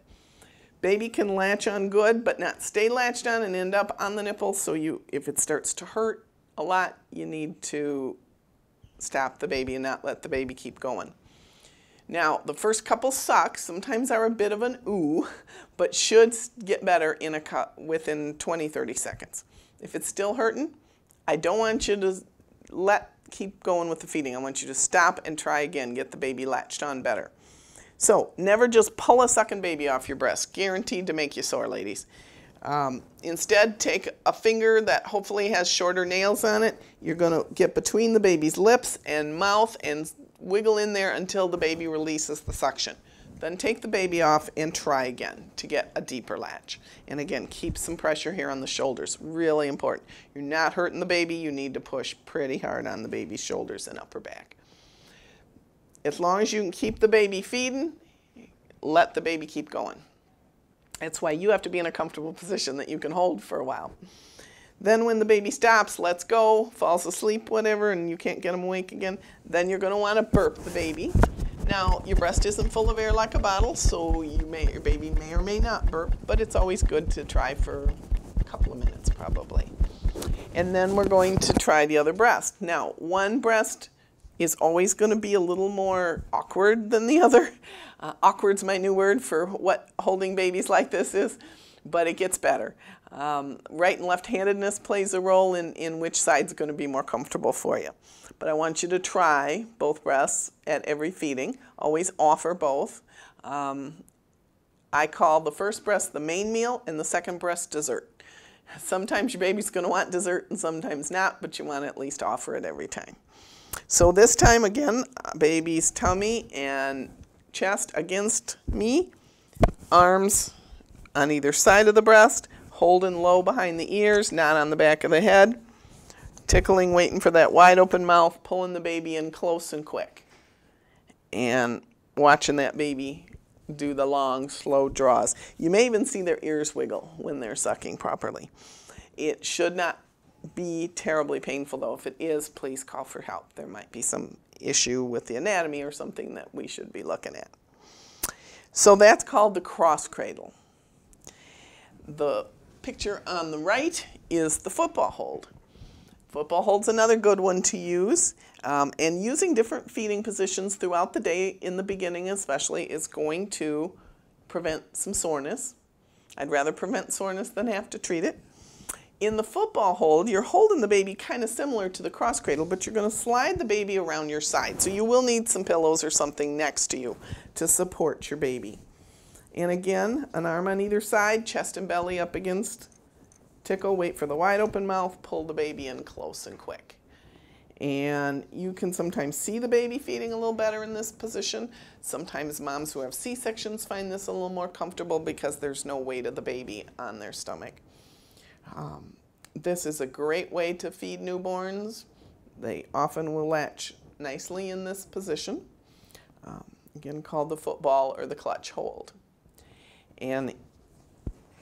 S1: Baby can latch on good, but not stay latched on and end up on the nipple. So you, if it starts to hurt a lot, you need to stop the baby and not let the baby keep going. Now, the first couple sucks sometimes are a bit of an ooh, but should get better in a cut within 20, 30 seconds. If it's still hurting, I don't want you to let keep going with the feeding. I want you to stop and try again. Get the baby latched on better. So never just pull a sucking baby off your breast. Guaranteed to make you sore, ladies. Um, instead, take a finger that hopefully has shorter nails on it. You're going to get between the baby's lips and mouth and wiggle in there until the baby releases the suction. Then take the baby off and try again to get a deeper latch. And again, keep some pressure here on the shoulders. Really important. You're not hurting the baby. You need to push pretty hard on the baby's shoulders and upper back. As long as you can keep the baby feeding, let the baby keep going. That's why you have to be in a comfortable position that you can hold for a while. Then when the baby stops, lets go, falls asleep, whatever, and you can't get them awake again, then you're going to want to burp the baby. Now, your breast isn't full of air like a bottle, so you may, your baby may or may not burp, but it's always good to try for a couple of minutes probably. And then we're going to try the other breast. Now, one breast is always going to be a little more awkward than the other. Uh, awkward's my new word for what holding babies like this is, but it gets better. Um, right and left-handedness plays a role in, in which side's going to be more comfortable for you. But I want you to try both breasts at every feeding. Always offer both. Um, I call the first breast the main meal and the second breast dessert. Sometimes your baby's going to want dessert and sometimes not, but you want to at least offer it every time. So this time again, baby's tummy and chest against me, arms on either side of the breast, holding low behind the ears, not on the back of the head tickling, waiting for that wide open mouth, pulling the baby in close and quick. And watching that baby do the long, slow draws. You may even see their ears wiggle when they're sucking properly. It should not be terribly painful though. If it is, please call for help. There might be some issue with the anatomy or something that we should be looking at. So that's called the cross cradle. The picture on the right is the football hold. Football hold's another good one to use. Um, and using different feeding positions throughout the day, in the beginning especially, is going to prevent some soreness. I'd rather prevent soreness than have to treat it. In the football hold, you're holding the baby kind of similar to the cross cradle, but you're going to slide the baby around your side. So you will need some pillows or something next to you to support your baby. And again, an arm on either side, chest and belly up against Tickle, wait for the wide open mouth, pull the baby in close and quick. And you can sometimes see the baby feeding a little better in this position. Sometimes moms who have C-sections find this a little more comfortable because there's no weight of the baby on their stomach. Um, this is a great way to feed newborns. They often will latch nicely in this position, um, again called the football or the clutch hold. And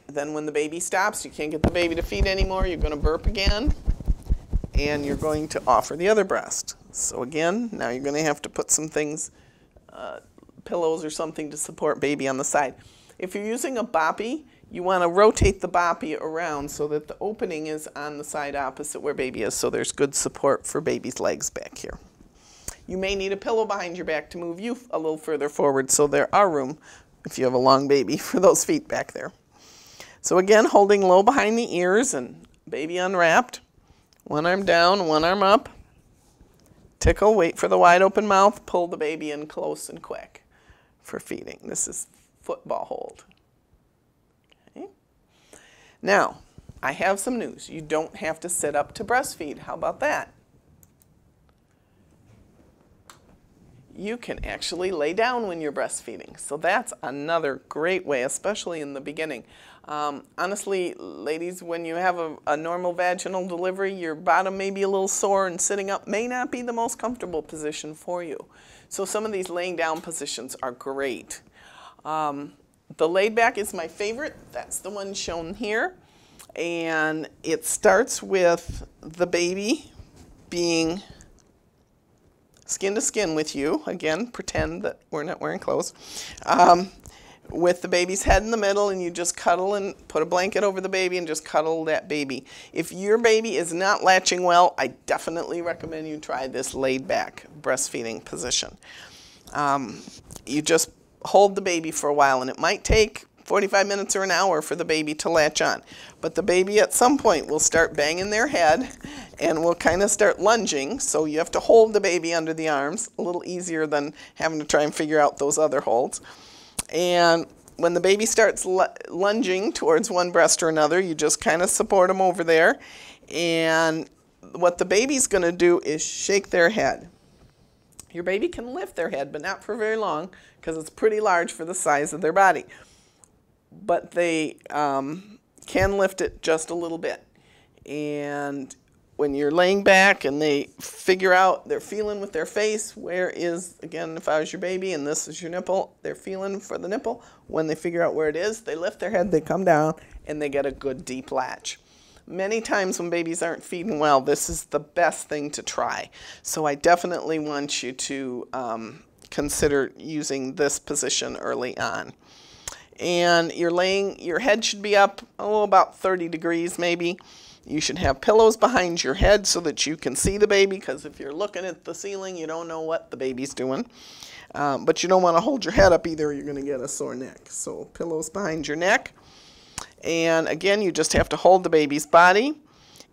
S1: then when the baby stops, you can't get the baby to feed anymore, you're going to burp again, and you're going to offer the other breast. So again, now you're going to have to put some things, uh, pillows or something to support baby on the side. If you're using a boppy, you want to rotate the boppy around so that the opening is on the side opposite where baby is so there's good support for baby's legs back here. You may need a pillow behind your back to move you a little further forward so there are room, if you have a long baby, for those feet back there. So again, holding low behind the ears and baby unwrapped. One arm down, one arm up. Tickle, wait for the wide open mouth, pull the baby in close and quick for feeding. This is football hold. Now, I have some news. You don't have to sit up to breastfeed. How about that? You can actually lay down when you're breastfeeding. So that's another great way, especially in the beginning. Um, honestly, ladies, when you have a, a, normal vaginal delivery, your bottom may be a little sore and sitting up may not be the most comfortable position for you. So some of these laying down positions are great. Um, the laid back is my favorite. That's the one shown here. And it starts with the baby being skin to skin with you. Again, pretend that we're not wearing clothes. Um, with the baby's head in the middle and you just cuddle and put a blanket over the baby and just cuddle that baby. If your baby is not latching well, I definitely recommend you try this laid back breastfeeding position. Um, you just hold the baby for a while and it might take 45 minutes or an hour for the baby to latch on. But the baby at some point will start banging their head and will kind of start lunging. So you have to hold the baby under the arms, a little easier than having to try and figure out those other holds. And when the baby starts lunging towards one breast or another, you just kind of support them over there. And what the baby's going to do is shake their head. Your baby can lift their head, but not for very long because it's pretty large for the size of their body. But they um, can lift it just a little bit. And when you're laying back and they figure out, they're feeling with their face, where is, again, if I was your baby and this is your nipple, they're feeling for the nipple. When they figure out where it is, they lift their head, they come down, and they get a good deep latch. Many times when babies aren't feeding well, this is the best thing to try. So I definitely want you to um, consider using this position early on. And you're laying, your head should be up, oh, about 30 degrees maybe. You should have pillows behind your head so that you can see the baby because if you're looking at the ceiling, you don't know what the baby's doing. Um, but you don't want to hold your head up either, you're going to get a sore neck. So pillows behind your neck. And again, you just have to hold the baby's body.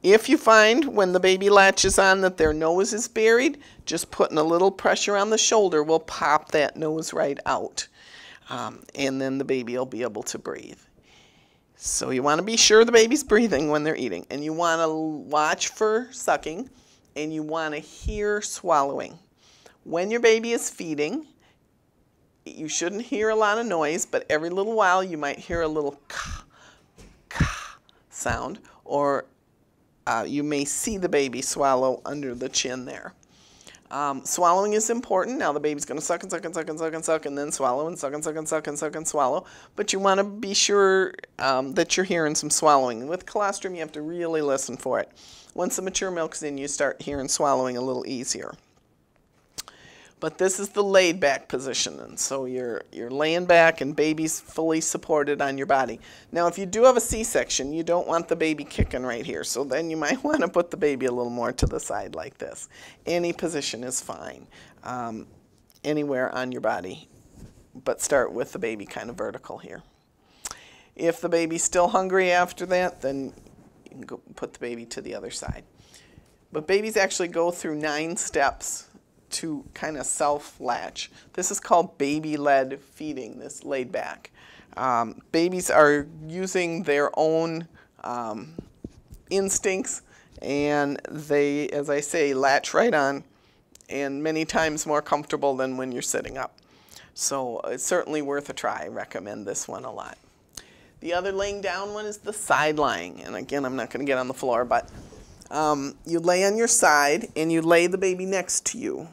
S1: If you find when the baby latches on that their nose is buried, just putting a little pressure on the shoulder will pop that nose right out. Um, and then the baby will be able to breathe. So you want to be sure the baby's breathing when they're eating. And you want to watch for sucking and you want to hear swallowing. When your baby is feeding, you shouldn't hear a lot of noise, but every little while you might hear a little sound, or uh, you may see the baby swallow under the chin there. Um, swallowing is important. Now the baby's going to suck and suck and suck and suck and suck and then swallow and suck and suck and suck and suck and swallow. But you want to be sure um, that you're hearing some swallowing. With colostrum, you have to really listen for it. Once the mature milk's in, you start hearing swallowing a little easier. But this is the laid back position. And so you're, you're laying back and baby's fully supported on your body. Now, if you do have a C-section, you don't want the baby kicking right here. So then you might want to put the baby a little more to the side like this. Any position is fine. Um, anywhere on your body. But start with the baby kind of vertical here. If the baby's still hungry after that, then you can go put the baby to the other side. But babies actually go through nine steps to kind of self-latch. This is called baby-led feeding, this laid back. Um, babies are using their own um, instincts And they, as I say, latch right on and many times more comfortable than when you're sitting up. So it's certainly worth a try. I recommend this one a lot. The other laying down one is the side lying. And again, I'm not going to get on the floor, but um, you lay on your side and you lay the baby next to you.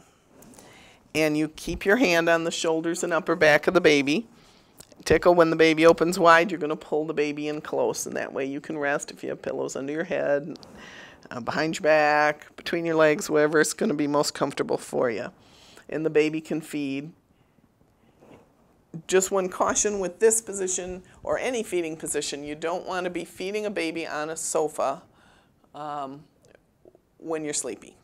S1: And you keep your hand on the shoulders and upper back of the baby. Tickle when the baby opens wide, you're going to pull the baby in close, and that way you can rest if you have pillows under your head, uh, behind your back, between your legs, wherever it's going to be most comfortable for you. And the baby can feed just one caution with this position or any feeding position, you don't want to be feeding a baby on a sofa um, when you're sleepy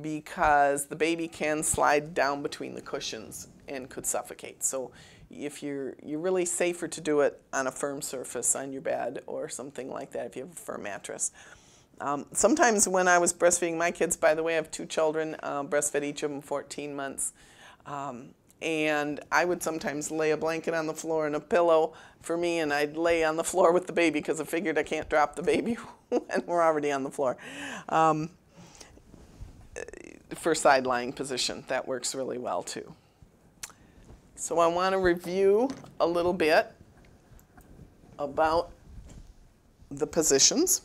S1: because the baby can slide down between the cushions and could suffocate. So if you're, you're really safer to do it on a firm surface on your bed or something like that if you have a firm mattress. Um, sometimes when I was breastfeeding my kids, by the way, I have two children, uh, breastfed each of them 14 months. Um, and I would sometimes lay a blanket on the floor and a pillow for me, and I'd lay on the floor with the baby because I figured I can't drop the baby when we're already on the floor. Um, for side lying position, that works really well too. So I want to review a little bit about the positions.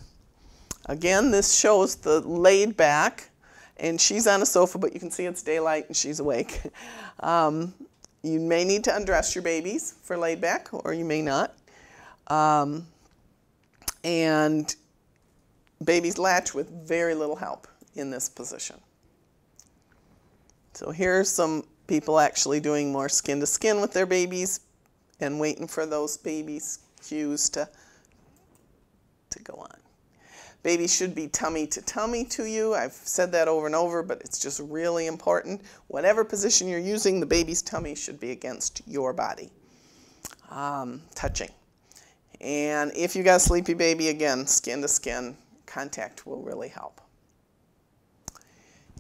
S1: Again, this shows the laid back and she's on a sofa, but you can see it's daylight and she's awake. Um, you may need to undress your babies for laid back, or you may not. Um, and babies latch with very little help in this position. So here are some people actually doing more skin to skin with their babies and waiting for those babies' cues to, to go on. Babies should be tummy to tummy to you. I've said that over and over, but it's just really important. Whatever position you're using, the baby's tummy should be against your body. Um, touching. And if you got a sleepy baby, again, skin to skin contact will really help.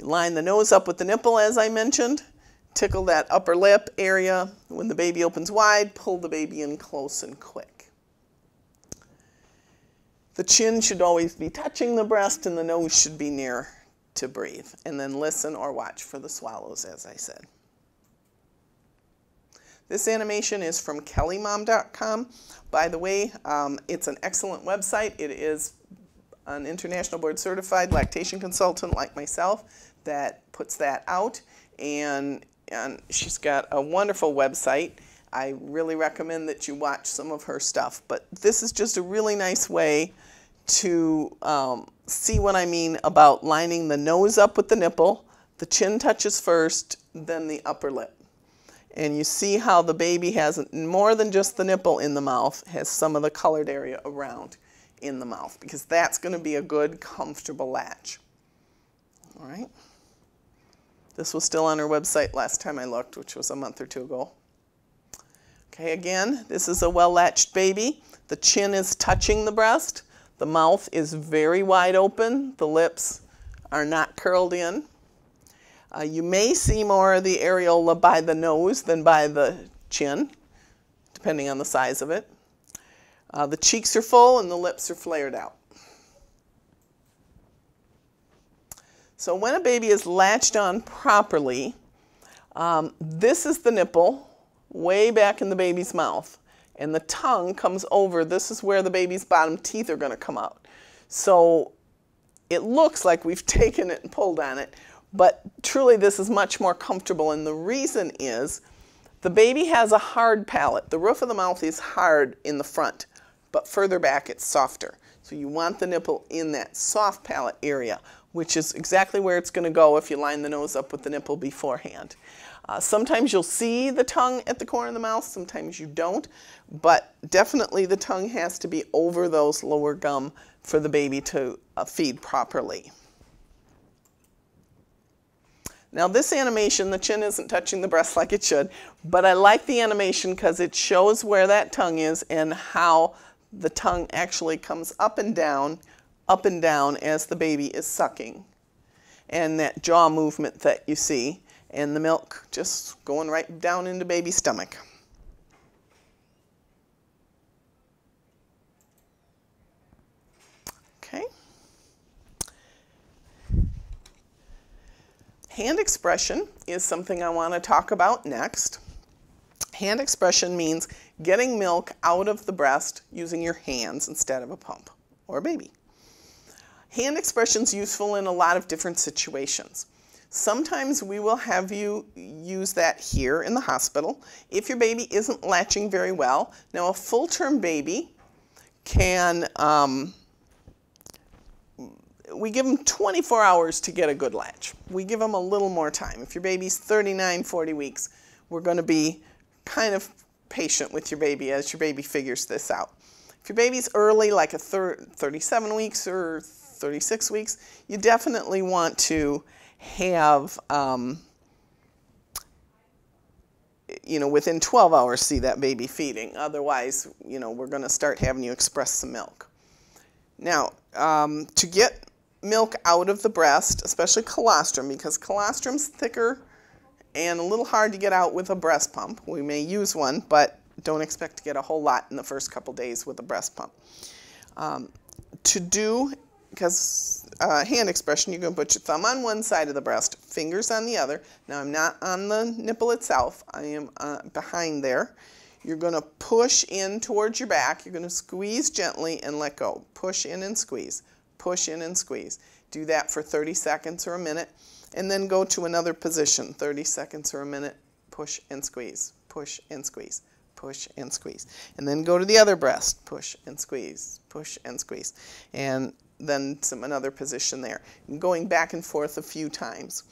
S1: Line the nose up with the nipple, as I mentioned. Tickle that upper lip area. When the baby opens wide, pull the baby in close and quick. The chin should always be touching the breast and the nose should be near to breathe. And then listen or watch for the swallows, as I said. This animation is from kellymom.com. By the way, um, it's an excellent website. It is an international board certified lactation consultant like myself that puts that out. And, and she's got a wonderful website. I really recommend that you watch some of her stuff. But this is just a really nice way to um, see what I mean about lining the nose up with the nipple, the chin touches first, then the upper lip. And you see how the baby has more than just the nipple in the mouth, has some of the colored area around in the mouth because that's going to be a good, comfortable latch. All right. This was still on her website last time I looked, which was a month or two ago. Okay, again, this is a well-latched baby. The chin is touching the breast. The mouth is very wide open. The lips are not curled in. Uh, you may see more of the areola by the nose than by the chin, depending on the size of it. Uh, the cheeks are full and the lips are flared out. So when a baby is latched on properly, um, this is the nipple way back in the baby's mouth and the tongue comes over. This is where the baby's bottom teeth are going to come out. So it looks like we've taken it and pulled on it, but truly this is much more comfortable. And the reason is the baby has a hard palate. The roof of the mouth is hard in the front, but further back it's softer. So you want the nipple in that soft palate area, which is exactly where it's going to go if you line the nose up with the nipple beforehand. Uh, sometimes you'll see the tongue at the corner of the mouth, sometimes you don't, but definitely the tongue has to be over those lower gum for the baby to uh, feed properly. Now this animation, the chin isn't touching the breast like it should, but I like the animation because it shows where that tongue is and how the tongue actually comes up and down, up and down as the baby is sucking. And that jaw movement that you see and the milk just going right down into baby's stomach. Okay. Hand expression is something I want to talk about next. Hand expression means getting milk out of the breast using your hands instead of a pump or a baby. Hand expression is useful in a lot of different situations. Sometimes we will have you use that here in the hospital if your baby isn't latching very well. Now, a full term baby can, um, we give them 24 hours to get a good latch. We give them a little more time. If your baby's 39, 40 weeks, we're going to be kind of patient with your baby as your baby figures this out. If your baby's early, like a 37 weeks or 36 weeks, you definitely want to have, um, you know, within 12 hours see that baby feeding. Otherwise, you know, we're going to start having you express some milk. Now, um, to get milk out of the breast, especially colostrum, because colostrum's thicker and a little hard to get out with a breast pump. We may use one, but don't expect to get a whole lot in the first couple days with a breast pump. Um, to do because uh, hand expression, you're going to put your thumb on one side of the breast, fingers on the other. Now I'm not on the nipple itself, I am uh, behind there. You're going to push in towards your back. You're going to squeeze gently and let go. Push in and squeeze. Push in and squeeze. Do that for 30 seconds or a minute. And then go to another position, 30 seconds or a minute. Push and squeeze. Push and squeeze. Push and squeeze. And then go to the other breast. Push and squeeze. Push and squeeze. And then some another position there. Going back and forth a few times.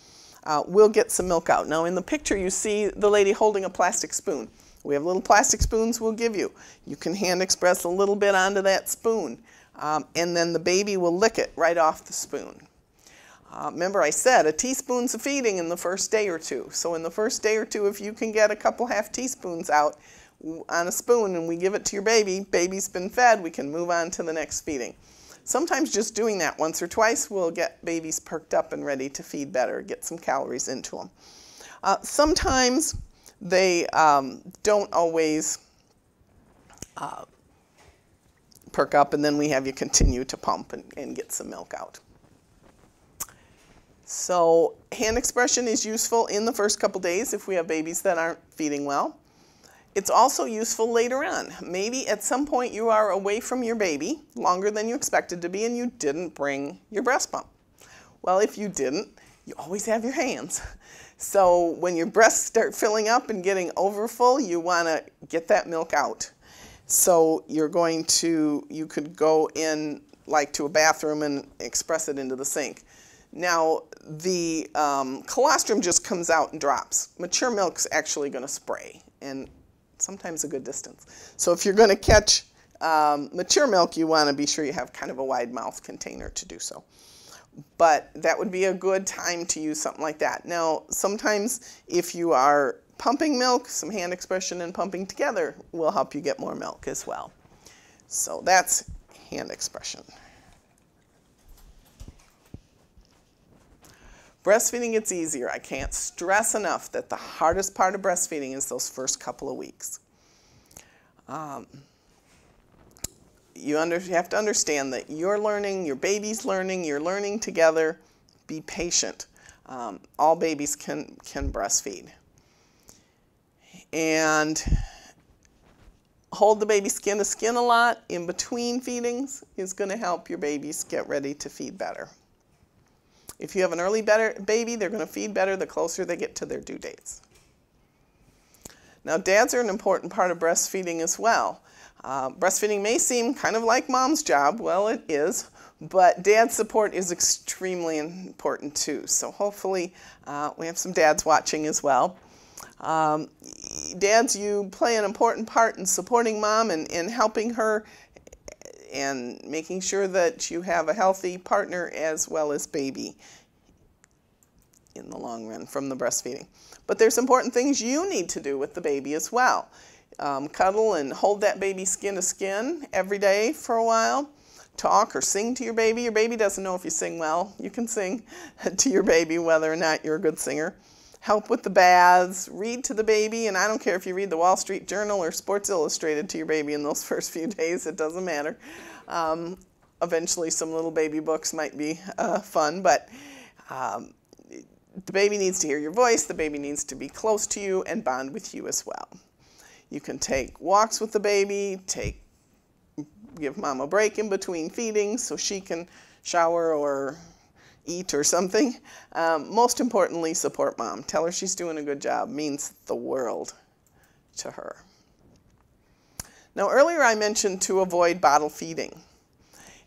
S1: Uh, we'll get some milk out. Now in the picture you see the lady holding a plastic spoon. We have little plastic spoons we'll give you. You can hand express a little bit onto that spoon um, and then the baby will lick it right off the spoon. Uh, remember I said a teaspoon's of feeding in the first day or two. So in the first day or two if you can get a couple half teaspoons out on a spoon and we give it to your baby, baby's been fed, we can move on to the next feeding. Sometimes just doing that once or twice will get babies perked up and ready to feed better, get some calories into them. Uh, sometimes they um, don't always uh, perk up and then we have you continue to pump and, and get some milk out. So hand expression is useful in the first couple days if we have babies that aren't feeding well. It's also useful later on. Maybe at some point you are away from your baby longer than you expected to be and you didn't bring your breast pump. Well, if you didn't, you always have your hands. So when your breasts start filling up and getting overfull, you want to get that milk out. So you're going to, you could go in like to a bathroom and express it into the sink. Now, the um, colostrum just comes out and drops. Mature milk's actually going to spray. And sometimes a good distance. So if you're going to catch um, mature milk, you want to be sure you have kind of a wide mouth container to do so. But that would be a good time to use something like that. Now, sometimes if you are pumping milk, some hand expression and pumping together will help you get more milk as well. So that's hand expression. Breastfeeding gets easier. I can't stress enough that the hardest part of breastfeeding is those first couple of weeks. Um, you, under, you have to understand that you're learning, your baby's learning, you're learning together. Be patient. Um, all babies can, can breastfeed. And hold the baby skin to skin a lot in between feedings is going to help your babies get ready to feed better. If you have an early better baby, they're going to feed better the closer they get to their due dates. Now, dads are an important part of breastfeeding as well. Uh, breastfeeding may seem kind of like mom's job. Well, it is. But dad support is extremely important too. So hopefully uh, we have some dads watching as well. Um, dads, you play an important part in supporting mom and, and helping her and making sure that you have a healthy partner as well as baby in the long run from the breastfeeding. But there's important things you need to do with the baby as well. Um, cuddle and hold that baby skin to skin every day for a while. Talk or sing to your baby. Your baby doesn't know if you sing well. You can sing to your baby whether or not you're a good singer help with the baths, read to the baby, and I don't care if you read the Wall Street Journal or Sports Illustrated to your baby in those first few days, it doesn't matter. Um, eventually, some little baby books might be uh, fun, but um, the baby needs to hear your voice, the baby needs to be close to you and bond with you as well. You can take walks with the baby, take give mom a break in between feedings so she can shower or eat or something. Um, most importantly, support mom. Tell her she's doing a good job means the world to her. Now, earlier I mentioned to avoid bottle feeding.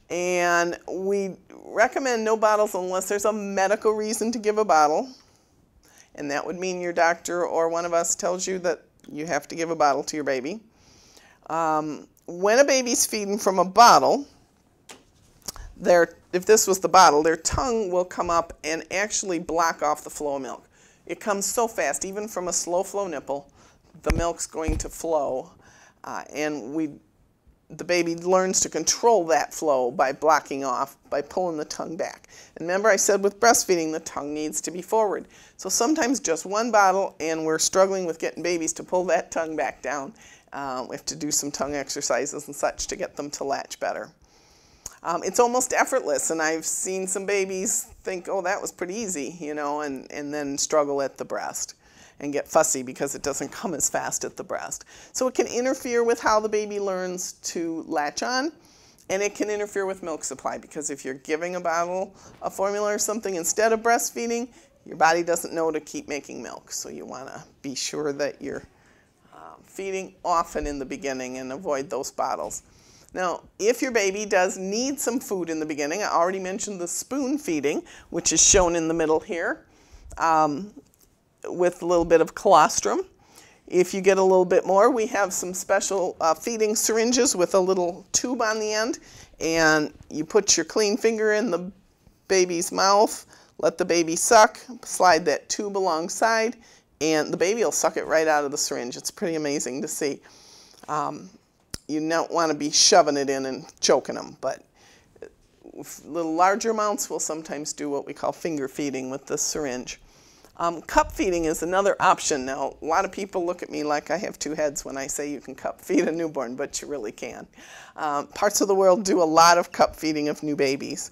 S1: And we recommend no bottles unless there's a medical reason to give a bottle. And that would mean your doctor or one of us tells you that you have to give a bottle to your baby. Um, when a baby's feeding from a bottle, their, if this was the bottle, their tongue will come up and actually block off the flow of milk. It comes so fast, even from a slow flow nipple, the milk's going to flow. Uh, and we the baby learns to control that flow by blocking off, by pulling the tongue back. And remember I said with breastfeeding, the tongue needs to be forward. So sometimes just one bottle and we're struggling with getting babies to pull that tongue back down. Uh, we have to do some tongue exercises and such to get them to latch better. Um, it's almost effortless, and I've seen some babies think, oh, that was pretty easy, you know, and, and then struggle at the breast and get fussy because it doesn't come as fast at the breast. So it can interfere with how the baby learns to latch on and it can interfere with milk supply because if you're giving a bottle of formula or something instead of breastfeeding, your body doesn't know to keep making milk. So you want to be sure that you're um, feeding often in the beginning and avoid those bottles. Now, if your baby does need some food in the beginning, I already mentioned the spoon feeding, which is shown in the middle here. Um, with a little bit of colostrum. If you get a little bit more, we have some special uh, feeding syringes with a little tube on the end, and you put your clean finger in the baby's mouth, let the baby suck, slide that tube alongside, and the baby will suck it right out of the syringe. It's pretty amazing to see. Um, you don't want to be shoving it in and choking them, but little larger amounts will sometimes do what we call finger feeding with the syringe. Um, cup feeding is another option. Now, a lot of people look at me like I have two heads when I say you can cup feed a newborn, but you really can. Um, parts of the world do a lot of cup feeding of new babies.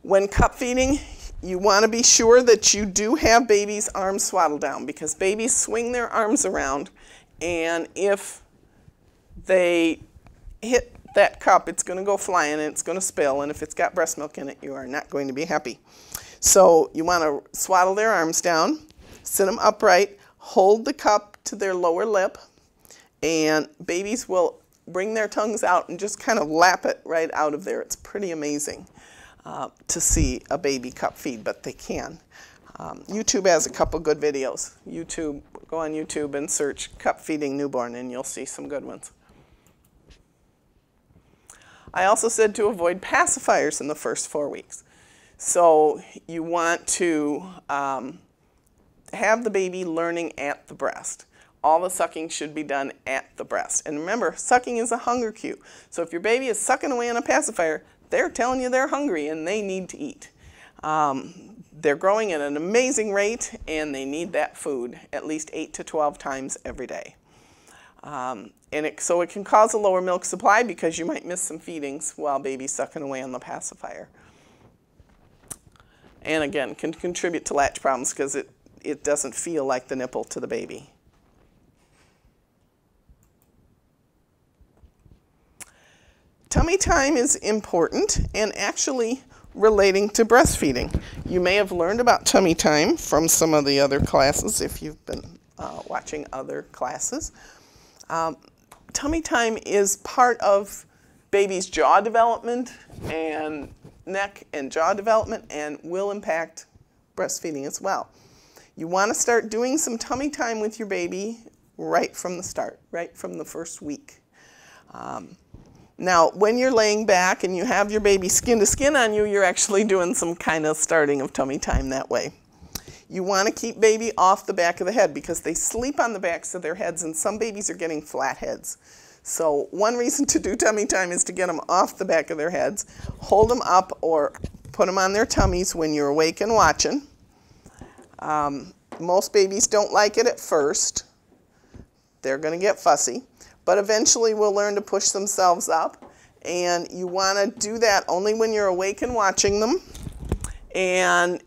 S1: When cup feeding, you want to be sure that you do have baby's arms swaddled down because babies swing their arms around, and if they hit that cup, it's going to go flying and it's going to spill, and if it's got breast milk in it, you are not going to be happy. So you want to swaddle their arms down, sit them upright, hold the cup to their lower lip, and babies will bring their tongues out and just kind of lap it right out of there. It's pretty amazing uh, to see a baby cup feed, but they can. Um, YouTube has a couple good videos. YouTube, go on YouTube and search cup feeding newborn and you'll see some good ones. I also said to avoid pacifiers in the first four weeks. So you want to um, have the baby learning at the breast. All the sucking should be done at the breast. And remember, sucking is a hunger cue. So if your baby is sucking away on a pacifier, they're telling you they're hungry and they need to eat. Um, they're growing at an amazing rate and they need that food at least 8 to 12 times every day. Um, and it, so it can cause a lower milk supply because you might miss some feedings while baby's sucking away on the pacifier and again can contribute to latch problems because it, it doesn't feel like the nipple to the baby. Tummy time is important and actually relating to breastfeeding. You may have learned about tummy time from some of the other classes if you've been uh, watching other classes. Um, tummy time is part of baby's jaw development and neck and jaw development and will impact breastfeeding as well. You want to start doing some tummy time with your baby right from the start, right from the first week. Um, now, when you're laying back and you have your baby skin to skin on you, you're actually doing some kind of starting of tummy time that way. You want to keep baby off the back of the head because they sleep on the backs of their heads and some babies are getting flat heads. So one reason to do tummy time is to get them off the back of their heads, hold them up or put them on their tummies when you're awake and watching. Um, most babies don't like it at first. They're going to get fussy, but eventually will learn to push themselves up. And you want to do that only when you're awake and watching them. And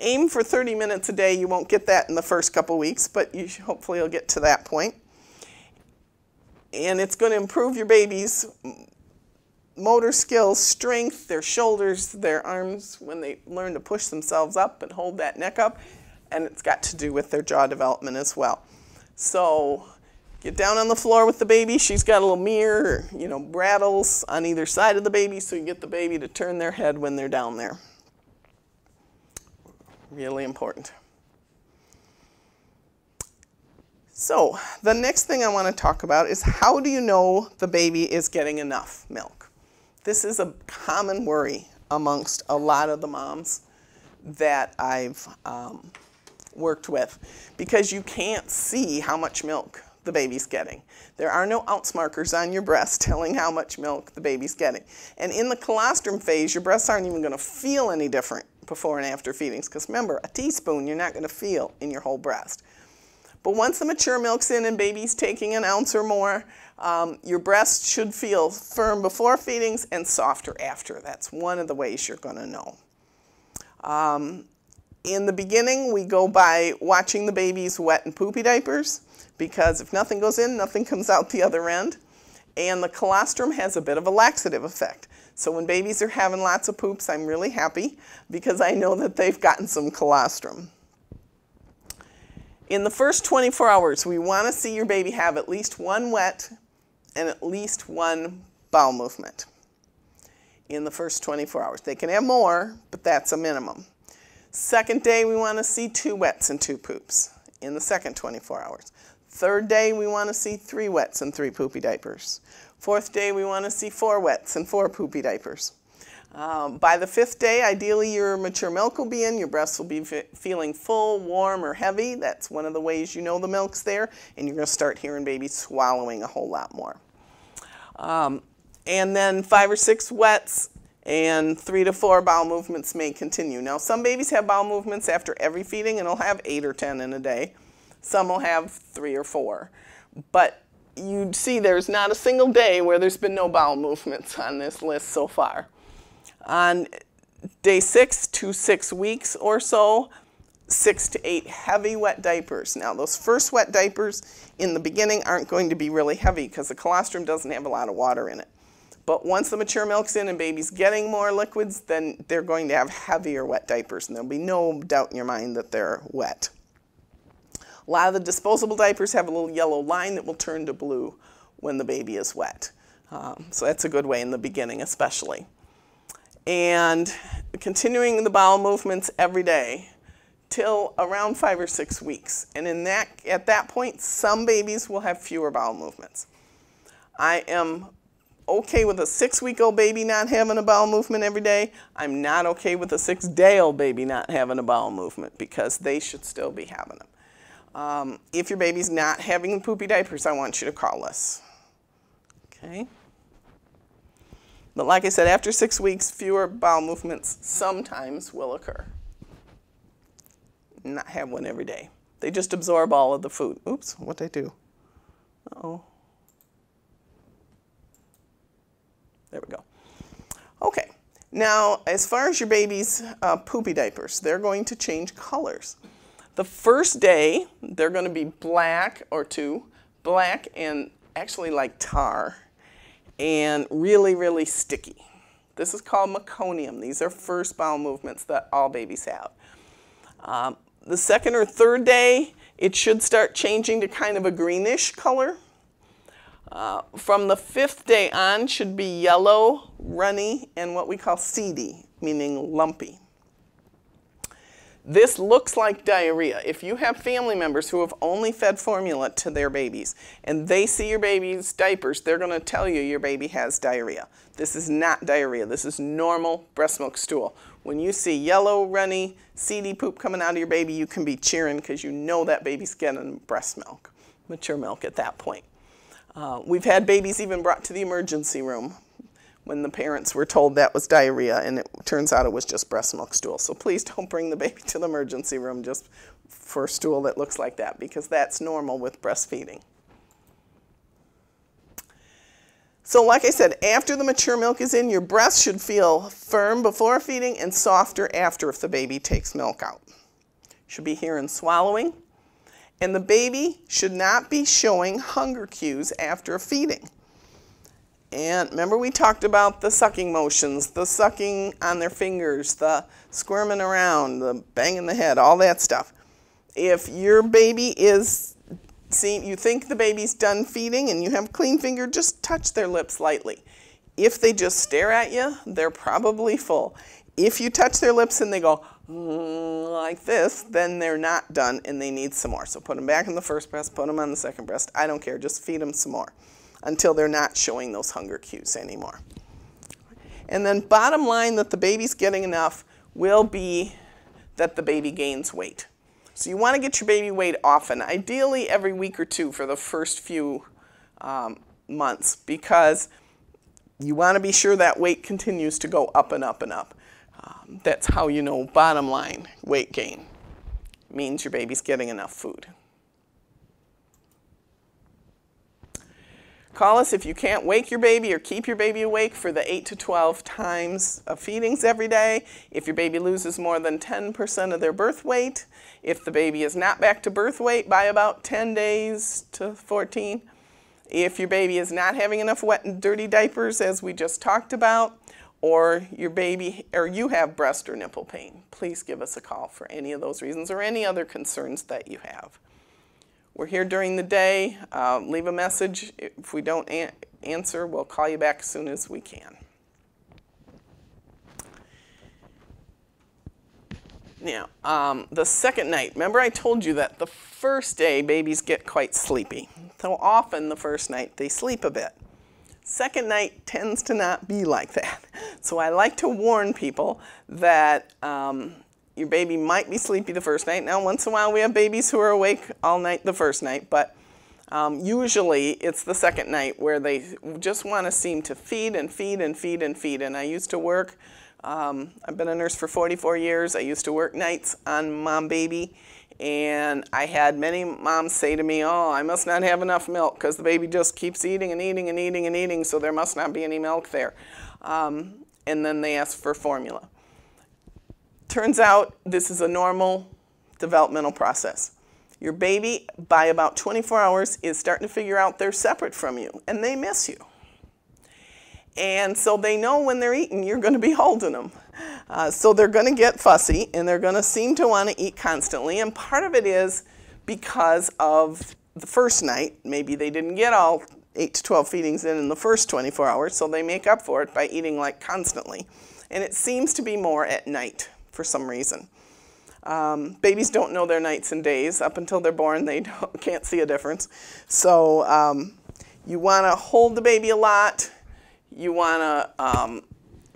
S1: aim for 30 minutes a day. You won't get that in the first couple weeks, but you hopefully you'll get to that point. And it's going to improve your baby's motor skills, strength, their shoulders, their arms when they learn to push themselves up and hold that neck up. And it's got to do with their jaw development as well. So get down on the floor with the baby. She's got a little mirror, you know, rattles on either side of the baby so you get the baby to turn their head when they're down there. Really important. So the next thing I want to talk about is how do you know the baby is getting enough milk? This is a common worry amongst a lot of the moms that I've um, worked with because you can't see how much milk the baby's getting. There are no ounce markers on your breast telling how much milk the baby's getting. And in the colostrum phase, your breasts aren't even going to feel any different before and after feedings because remember, a teaspoon you're not going to feel in your whole breast. But once the mature milk's in and baby's taking an ounce or more, um, your breast should feel firm before feedings and softer after. That's one of the ways you're going to know. Um, in the beginning, we go by watching the baby's wet and poopy diapers because if nothing goes in, nothing comes out the other end. And the colostrum has a bit of a laxative effect. So when babies are having lots of poops, I'm really happy because I know that they've gotten some colostrum. In the first 24 hours, we want to see your baby have at least one wet and at least one bowel movement in the first 24 hours. They can have more, but that's a minimum. Second day, we want to see two wets and two poops in the second 24 hours. Third day, we want to see three wets and three poopy diapers. Fourth day, we want to see four wets and four poopy diapers. Um, by the fifth day, ideally your mature milk will be in, your breasts will be feeling full, warm, or heavy. That's one of the ways you know the milk's there, and you're going to start hearing babies swallowing a whole lot more. Um, and then five or six wets and three to four bowel movements may continue. Now, some babies have bowel movements after every feeding, and they'll have eight or ten in a day. Some will have three or four. But you see there's not a single day where there's been no bowel movements on this list so far. On day six to six weeks or so, six to eight heavy wet diapers. Now, those first wet diapers in the beginning aren't going to be really heavy because the colostrum doesn't have a lot of water in it. But once the mature milk's in and baby's getting more liquids, then they're going to have heavier wet diapers, and there'll be no doubt in your mind that they're wet. A lot of the disposable diapers have a little yellow line that will turn to blue when the baby is wet. Um, so that's a good way in the beginning, especially and continuing the bowel movements every day till around five or six weeks. And in that, at that point, some babies will have fewer bowel movements. I am okay with a six-week-old baby not having a bowel movement every day. I'm not okay with a six-day-old baby not having a bowel movement because they should still be having them. Um, if your baby's not having poopy diapers, I want you to call us. Okay? But like I said, after six weeks, fewer bowel movements sometimes will occur. Not have one every day. They just absorb all of the food. Oops, what they do? Uh oh. There we go. Okay. Now, as far as your baby's uh, poopy diapers, they're going to change colors. The first day, they're going to be black or two, black and actually like tar and really, really sticky. This is called meconium. These are first bowel movements that all babies have. Um, the second or third day, it should start changing to kind of a greenish color. Uh, from the fifth day on should be yellow, runny, and what we call seedy, meaning lumpy. This looks like diarrhea. If you have family members who have only fed formula to their babies and they see your baby's diapers, they're going to tell you your baby has diarrhea. This is not diarrhea. This is normal breast milk stool. When you see yellow, runny, seedy poop coming out of your baby, you can be cheering because you know that baby's getting breast milk, mature milk at that point. Uh, we've had babies even brought to the emergency room when the parents were told that was diarrhea and it turns out it was just breast milk stool. So please don't bring the baby to the emergency room just for stool that looks like that because that's normal with breastfeeding. So like I said, after the mature milk is in, your breast should feel firm before feeding and softer after if the baby takes milk out. Should be hearing swallowing. And the baby should not be showing hunger cues after feeding. And remember we talked about the sucking motions, the sucking on their fingers, the squirming around, the banging the head, all that stuff. If your baby is see, you think the baby's done feeding and you have a clean finger, just touch their lips lightly. If they just stare at you, they're probably full. If you touch their lips and they go mm, like this, then they're not done and they need some more. So put them back in the first breast, put them on the second breast. I don't care, just feed them some more until they're not showing those hunger cues anymore. And then bottom line that the baby's getting enough will be that the baby gains weight. So you want to get your baby weight often, ideally every week or two for the first few um, months because you want to be sure that weight continues to go up and up and up. Um, that's how you know bottom line weight gain means your baby's getting enough food. Call us if you can't wake your baby or keep your baby awake for the 8 to 12 times of feedings every day. If your baby loses more than 10% of their birth weight, if the baby is not back to birth weight by about 10 days to 14, if your baby is not having enough wet and dirty diapers as we just talked about, or your baby or you have breast or nipple pain, please give us a call for any of those reasons or any other concerns that you have. We're here during the day. Uh, leave a message. If we don't an answer, we'll call you back as soon as we can. Now, um, the second night, remember I told you that the first day babies get quite sleepy. So often the first night they sleep a bit. Second night tends to not be like that. So I like to warn people that um, your baby might be sleepy the first night. Now, once in a while, we have babies who are awake all night the first night, but um, usually it's the second night where they just want to seem to feed and feed and feed and feed. And I used to work, um, I've been a nurse for 44 years. I used to work nights on mom baby. And I had many moms say to me, oh, I must not have enough milk because the baby just keeps eating and eating and eating and eating, so there must not be any milk there. Um, and then they ask for formula. Turns out this is a normal developmental process. Your baby, by about 24 hours, is starting to figure out they're separate from you and they miss you. And so they know when they're eating, you're going to be holding them. Uh, so they're going to get fussy and they're going to seem to want to eat constantly. And part of it is because of the first night. Maybe they didn't get all 8 to 12 feedings in in the first 24 hours, so they make up for it by eating like constantly. And it seems to be more at night for some reason. Um, babies don't know their nights and days. Up until they're born, they can't see a difference. So um, you want to hold the baby a lot. You want to um,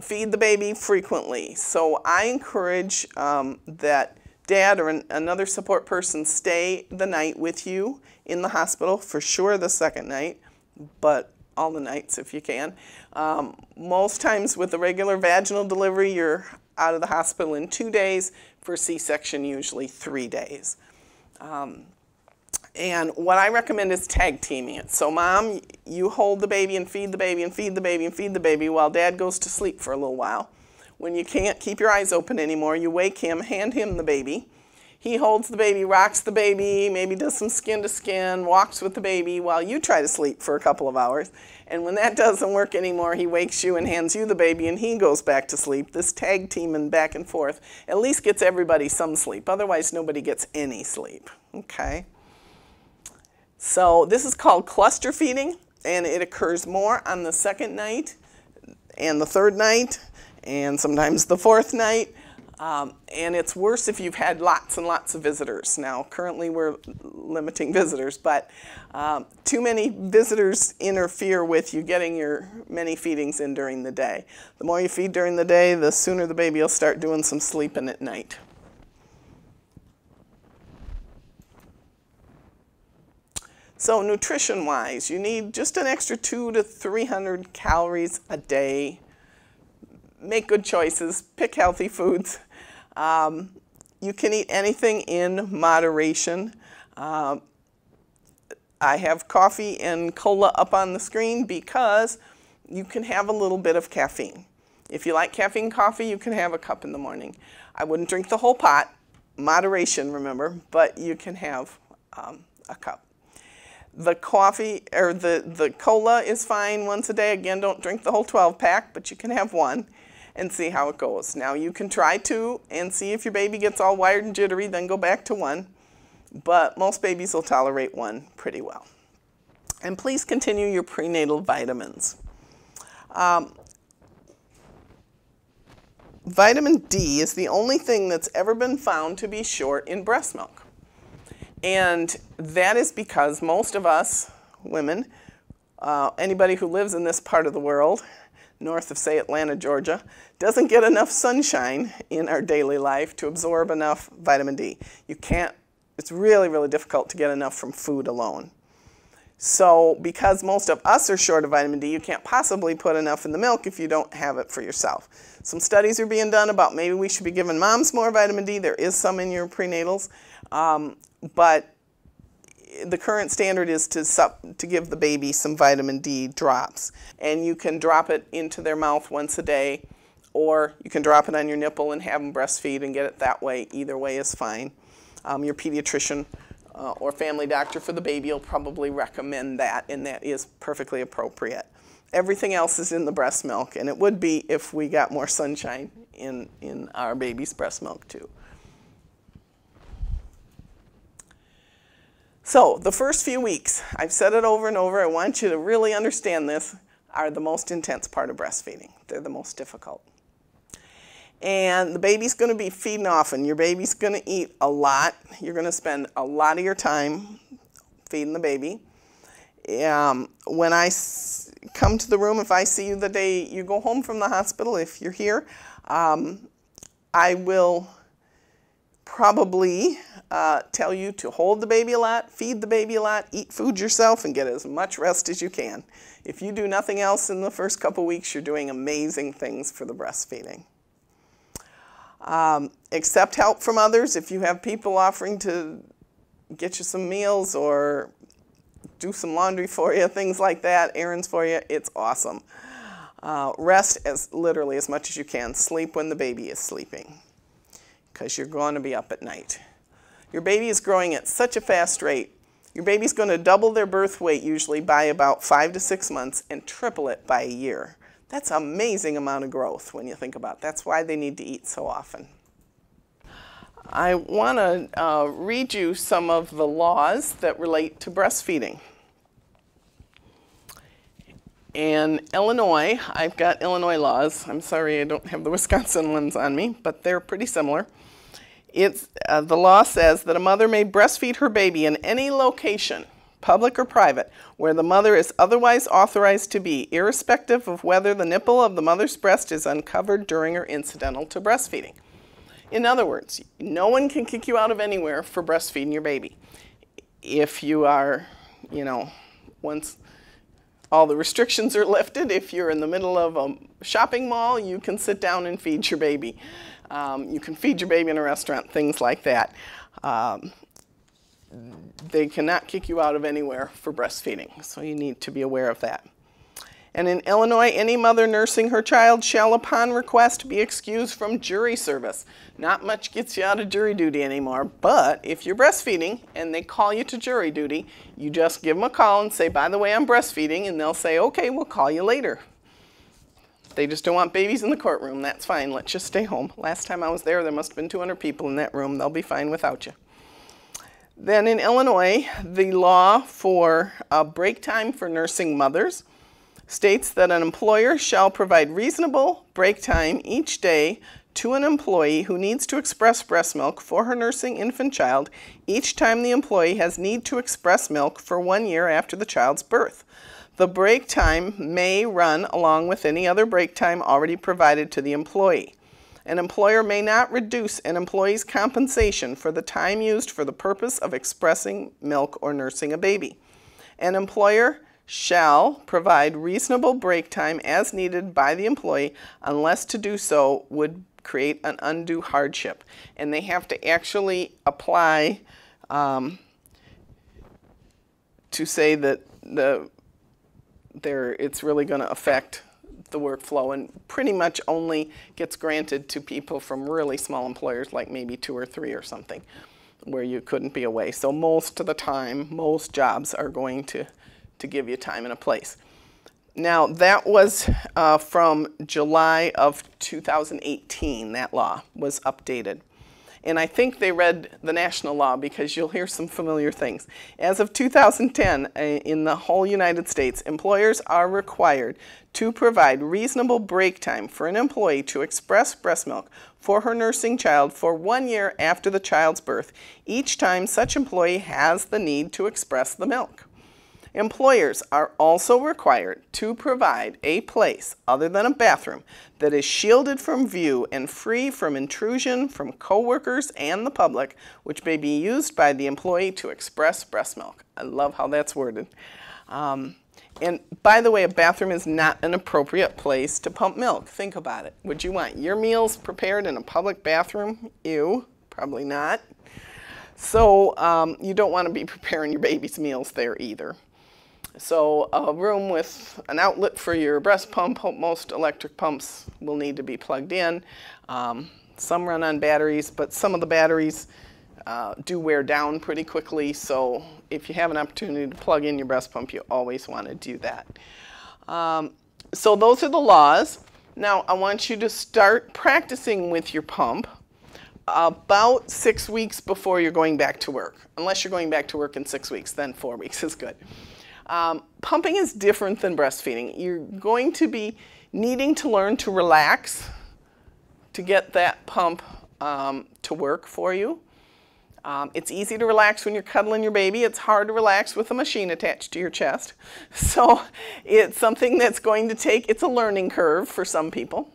S1: feed the baby frequently. So I encourage um, that dad or an, another support person stay the night with you in the hospital, for sure the second night, but all the nights if you can. Um, most times with a regular vaginal delivery, you're out of the hospital in two days, for C-section usually three days. Um, and what I recommend is tag teaming it. So mom, you hold the baby and feed the baby and feed the baby and feed the baby while dad goes to sleep for a little while. When you can't keep your eyes open anymore, you wake him, hand him the baby. He holds the baby, rocks the baby, maybe does some skin to skin, walks with the baby while you try to sleep for a couple of hours. And when that doesn't work anymore, he wakes you and hands you the baby and he goes back to sleep. This tag teaming back and forth at least gets everybody some sleep. Otherwise, nobody gets any sleep. Okay? So this is called cluster feeding and it occurs more on the second night and the third night and sometimes the fourth night. Um, and it's worse if you've had lots and lots of visitors. Now, currently we're limiting visitors, but um, too many visitors interfere with you getting your many feedings in during the day. The more you feed during the day, the sooner the baby will start doing some sleeping at night. So nutrition-wise, you need just an extra two to 300 calories a day. Make good choices, pick healthy foods. Um, you can eat anything in moderation. Um, I have coffee and cola up on the screen because you can have a little bit of caffeine. If you like caffeine coffee, you can have a cup in the morning. I wouldn't drink the whole pot, moderation, remember, but you can have um, a cup. The coffee or the, the cola is fine once a day. Again, don't drink the whole 12 pack, but you can have one and see how it goes. Now you can try two and see if your baby gets all wired and jittery, then go back to one. But most babies will tolerate one pretty well. And please continue your prenatal vitamins. Um, vitamin D is the only thing that's ever been found to be short in breast milk. And that is because most of us women, uh, anybody who lives in this part of the world, north of, say, Atlanta, Georgia, doesn't get enough sunshine in our daily life to absorb enough vitamin D. You can't, it's really, really difficult to get enough from food alone. So because most of us are short of vitamin D, you can't possibly put enough in the milk if you don't have it for yourself. Some studies are being done about maybe we should be giving moms more vitamin D. There is some in your prenatals. Um, but the current standard is to, sup, to give the baby some vitamin D drops. And you can drop it into their mouth once a day, or you can drop it on your nipple and have them breastfeed and get it that way. Either way is fine. Um, your pediatrician uh, or family doctor for the baby will probably recommend that, and that is perfectly appropriate. Everything else is in the breast milk, and it would be if we got more sunshine in, in our baby's breast milk too. So the first few weeks, I've said it over and over, I want you to really understand this, are the most intense part of breastfeeding. They're the most difficult. And the baby's going to be feeding often. Your baby's going to eat a lot. You're going to spend a lot of your time feeding the baby. Um, when I come to the room, if I see you the day you go home from the hospital, if you're here, um, I will probably uh, tell you to hold the baby a lot, feed the baby a lot, eat food yourself, and get as much rest as you can. If you do nothing else in the first couple weeks, you're doing amazing things for the breastfeeding. Um, accept help from others. If you have people offering to get you some meals or do some laundry for you, things like that, errands for you, it's awesome. Uh, rest as literally as much as you can. Sleep when the baby is sleeping because you're going to be up at night. Your baby is growing at such a fast rate. Your baby's going to double their birth weight usually by about five to six months and triple it by a year. That's an amazing amount of growth when you think about it. That's why they need to eat so often. I want to uh, read you some of the laws that relate to breastfeeding. In Illinois, I've got Illinois laws. I'm sorry I don't have the Wisconsin ones on me, but they're pretty similar. It's, uh, the law says that a mother may breastfeed her baby in any location, public or private, where the mother is otherwise authorized to be, irrespective of whether the nipple of the mother's breast is uncovered during or incidental to breastfeeding. In other words, no one can kick you out of anywhere for breastfeeding your baby. If you are, you know, once all the restrictions are lifted, if you're in the middle of a shopping mall, you can sit down and feed your baby. Um, you can feed your baby in a restaurant, things like that. Um, they cannot kick you out of anywhere for breastfeeding, so you need to be aware of that. And in Illinois, any mother nursing her child shall, upon request, be excused from jury service. Not much gets you out of jury duty anymore, but if you're breastfeeding and they call you to jury duty, you just give them a call and say, by the way, I'm breastfeeding, and they'll say, okay, we'll call you later. They just don't want babies in the courtroom. That's fine. Let's just stay home. Last time I was there, there must have been 200 people in that room. They'll be fine without you. Then in Illinois, the law for break time for nursing mothers states that an employer shall provide reasonable break time each day to an employee who needs to express breast milk for her nursing infant child each time the employee has need to express milk for one year after the child's birth. The break time may run along with any other break time already provided to the employee. An employer may not reduce an employee's compensation for the time used for the purpose of expressing milk or nursing a baby. An employer shall provide reasonable break time as needed by the employee unless to do so would create an undue hardship. And they have to actually apply um, to say that the there it's really going to affect the workflow and pretty much only gets granted to people from really small employers like maybe two or three or something where you couldn't be away. So most of the time, most jobs are going to, to give you time and a place. Now that was uh, from July of 2018, that law was updated. And I think they read the national law because you'll hear some familiar things. As of 2010, uh, in the whole United States, employers are required to provide reasonable break time for an employee to express breast milk for her nursing child for one year after the child's birth, each time such employee has the need to express the milk. Employers are also required to provide a place other than a bathroom that is shielded from view and free from intrusion from coworkers and the public, which may be used by the employee to express breast milk. I love how that's worded. Um, and by the way, a bathroom is not an appropriate place to pump milk. Think about it. Would you want your meals prepared in a public bathroom? Ew, probably not. So um, you don't want to be preparing your baby's meals there either. So a room with an outlet for your breast pump, most electric pumps will need to be plugged in. Um, some run on batteries, but some of the batteries uh, do wear down pretty quickly, so if you have an opportunity to plug in your breast pump, you always want to do that. Um, so those are the laws. Now I want you to start practicing with your pump about six weeks before you're going back to work. Unless you're going back to work in six weeks, then four weeks is good. Um, pumping is different than breastfeeding. You're going to be needing to learn to relax to get that pump um, to work for you. Um, it's easy to relax when you're cuddling your baby. It's hard to relax with a machine attached to your chest. So it's something that's going to take, it's a learning curve for some people.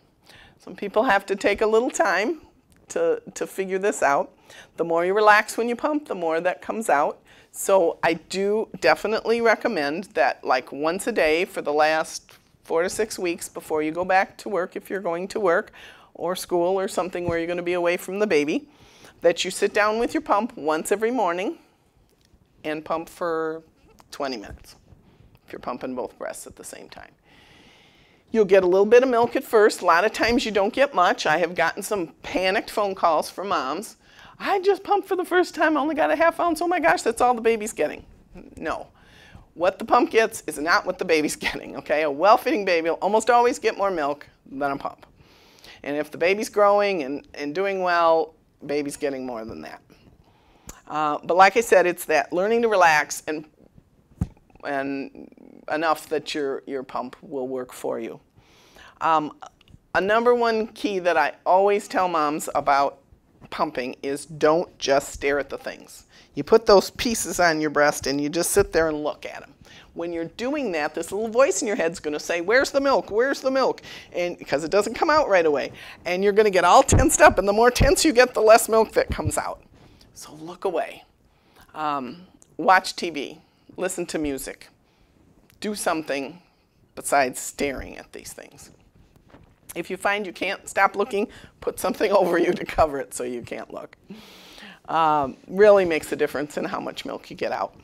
S1: Some people have to take a little time to, to figure this out. The more you relax when you pump, the more that comes out. So I do definitely recommend that like once a day for the last four to six weeks before you go back to work if you're going to work or school or something where you're going to be away from the baby, that you sit down with your pump once every morning and pump for 20 minutes if you're pumping both breasts at the same time. You'll get a little bit of milk at first. A lot of times you don't get much. I have gotten some panicked phone calls from moms I just pumped for the first time, I only got a half ounce. Oh my gosh, that's all the baby's getting. No. What the pump gets is not what the baby's getting, okay? A well-feeding baby will almost always get more milk than a pump. And if the baby's growing and, and doing well, baby's getting more than that. Uh, but like I said, it's that learning to relax and, and enough that your, your pump will work for you. Um, a number one key that I always tell moms about pumping is don't just stare at the things. You put those pieces on your breast and you just sit there and look at them. When you're doing that, this little voice in your head is going to say, where's the milk? Where's the milk? And because it doesn't come out right away. And you're going to get all tensed up. And the more tense you get, the less milk that comes out. So look away. Um, watch TV. Listen to music. Do something besides staring at these things. If you find you can't stop looking, put something over you to cover it so you can't look. Um, really makes a difference in how much milk you get out.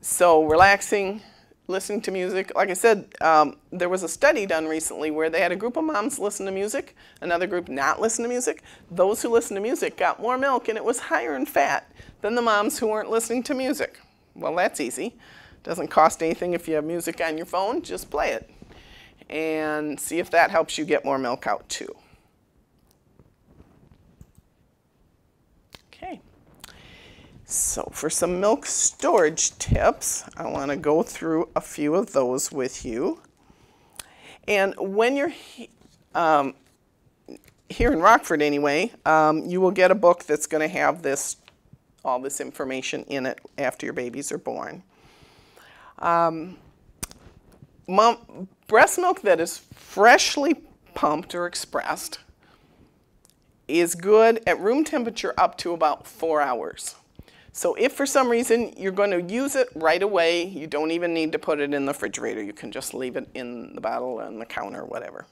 S1: So relaxing, listening to music. Like I said, um, there was a study done recently where they had a group of moms listen to music, another group not listen to music. Those who listened to music got more milk and it was higher in fat than the moms who weren't listening to music. Well, that's easy. Doesn't cost anything if you have music on your phone, just play it and see if that helps you get more milk out too. Okay, so for some milk storage tips, I want to go through a few of those with you. And when you're um, here in Rockford anyway, um, you will get a book that's going to have this, all this information in it after your babies are born. Um, mom, breast milk that is freshly pumped or expressed is good at room temperature up to about four hours. So if for some reason you're going to use it right away, you don't even need to put it in the refrigerator. You can just leave it in the bottle on the counter, whatever.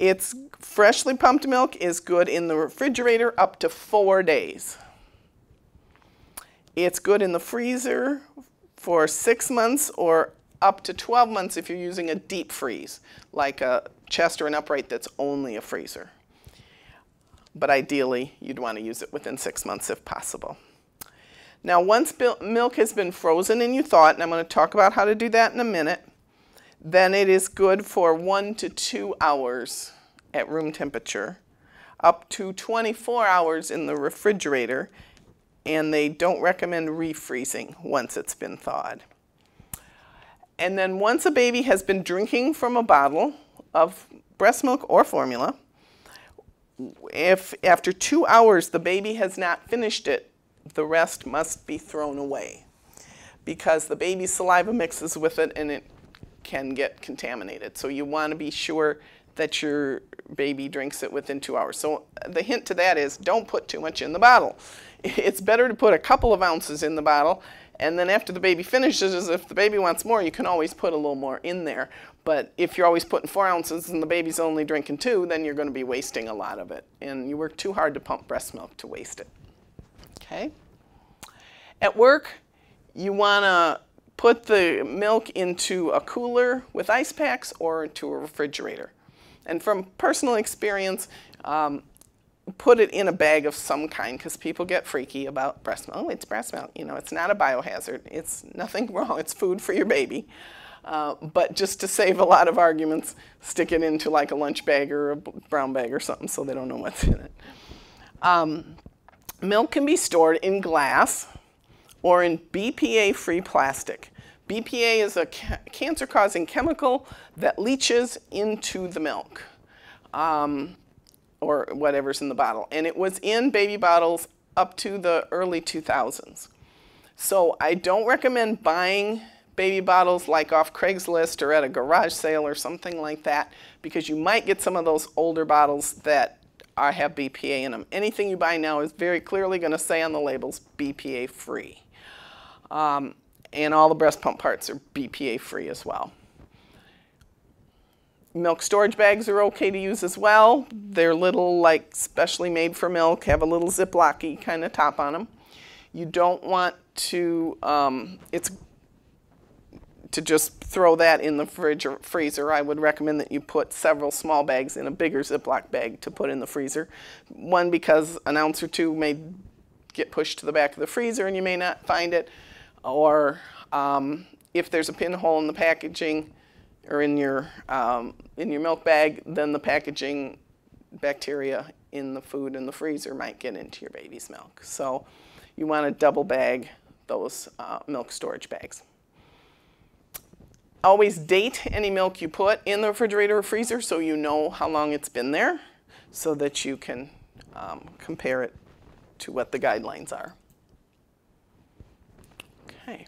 S1: It's freshly pumped milk is good in the refrigerator up to four days. It's good in the freezer for six months or up to 12 months if you're using a deep freeze, like a chest or an upright that's only a freezer. But ideally, you'd want to use it within six months if possible. Now, once milk has been frozen and you thaw it, and I'm going to talk about how to do that in a minute, then it is good for one to two hours at room temperature, up to 24 hours in the refrigerator, and they don't recommend refreezing once it's been thawed. And then once a baby has been drinking from a bottle of breast milk or formula, if after two hours the baby has not finished it, the rest must be thrown away because the baby's saliva mixes with it and it can get contaminated. So you want to be sure that your baby drinks it within two hours. So uh, the hint to that is don't put too much in the bottle. It's better to put a couple of ounces in the bottle and then after the baby finishes, if the baby wants more, you can always put a little more in there. But if you're always putting four ounces and the baby's only drinking two, then you're going to be wasting a lot of it. And you work too hard to pump breast milk to waste it. Okay? At work, you want to put the milk into a cooler with ice packs or into a refrigerator. And from personal experience, um, put it in a bag of some kind because people get freaky about breast milk. Oh, it's breast milk. You know, it's not a biohazard. It's nothing wrong. It's food for your baby. Uh, but just to save a lot of arguments, stick it into like a lunch bag or a brown bag or something so they don't know what's in it. Um, milk can be stored in glass or in BPA-free plastic. BPA is a ca cancer-causing chemical that leaches into the milk. Um, or whatever's in the bottle. And it was in baby bottles up to the early 2000s. So I don't recommend buying baby bottles like off Craigslist or at a garage sale or something like that because you might get some of those older bottles that are, have BPA in them. Anything you buy now is very clearly going to say on the labels BPA free. Um, and all the breast pump parts are BPA free as well. Milk storage bags are okay to use as well. They're little, like, specially made for milk, have a little Ziplocky kind of top on them. You don't want to, um, it's to just throw that in the fridge or freezer. I would recommend that you put several small bags in a bigger Ziploc bag to put in the freezer. One, because an ounce or two may get pushed to the back of the freezer and you may not find it. Or um, if there's a pinhole in the packaging, or in your, um, in your milk bag, then the packaging bacteria in the food in the freezer might get into your baby's milk. So you want to double bag those uh, milk storage bags. Always date any milk you put in the refrigerator or freezer so you know how long it's been there so that you can um, compare it to what the guidelines are. Okay.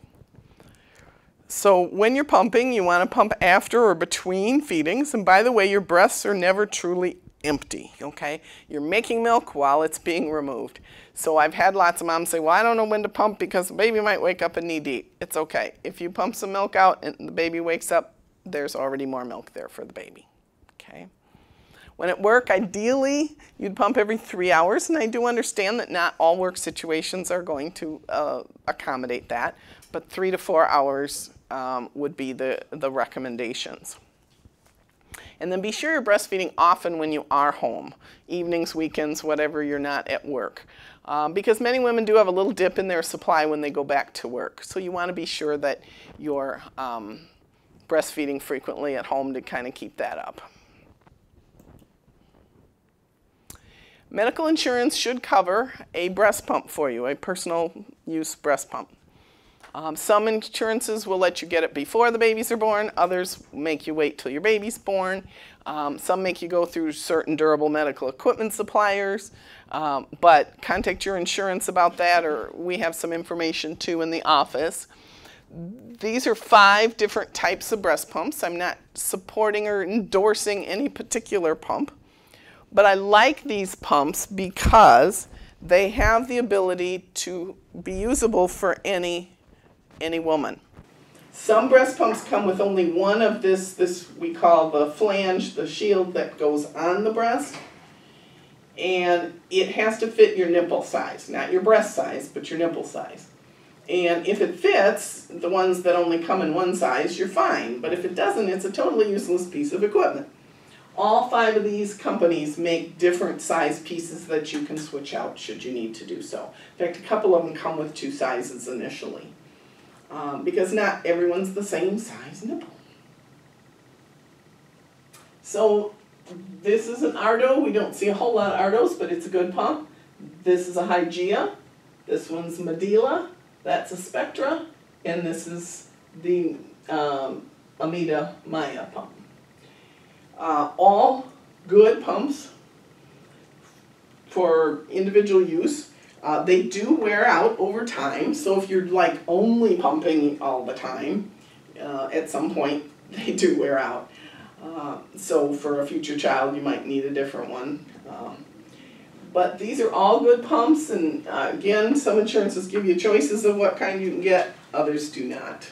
S1: So when you're pumping, you want to pump after or between feedings. And by the way, your breasts are never truly empty, okay? You're making milk while it's being removed. So I've had lots of moms say, well, I don't know when to pump because the baby might wake up and need to eat. It's okay. If you pump some milk out and the baby wakes up, there's already more milk there for the baby, okay? When at work, ideally, you'd pump every three hours, and I do understand that not all work situations are going to uh, accommodate that, but three to four hours um, would be the, the recommendations. And then be sure you're breastfeeding often when you are home, evenings, weekends, whatever you're not at work. Um, because many women do have a little dip in their supply when they go back to work. So you want to be sure that you're um, breastfeeding frequently at home to kind of keep that up. Medical insurance should cover a breast pump for you, a personal use breast pump. Um, some insurances will let you get it before the babies are born. Others make you wait till your baby's born. Um, some make you go through certain durable medical equipment suppliers. Um, but contact your insurance about that or we have some information too in the office. These are five different types of breast pumps. I'm not supporting or endorsing any particular pump. But I like these pumps because they have the ability to be usable for any any woman. Some breast pumps come with only one of this, this we call the flange, the shield that goes on the breast. And it has to fit your nipple size, not your breast size, but your nipple size. And if it fits, the ones that only come in one size, you're fine. But if it doesn't, it's a totally useless piece of equipment. All five of these companies make different size pieces that you can switch out should you need to do so. In fact, a couple of them come with two sizes initially. Um, because not everyone's the same size nipple. So this is an Ardo. We don't see a whole lot of Ardos, but it's a good pump. This is a Hygieia. This one's Medela. That's a Spectra. And this is the um, Ameda Maya pump. Uh, all good pumps for individual use. Uh, they do wear out over time, so if you're like only pumping all the time, uh, at some point they do wear out. Uh, so for a future child, you might need a different one. Um, but these are all good pumps, and uh, again, some insurances give you choices of what kind you can get, others do not.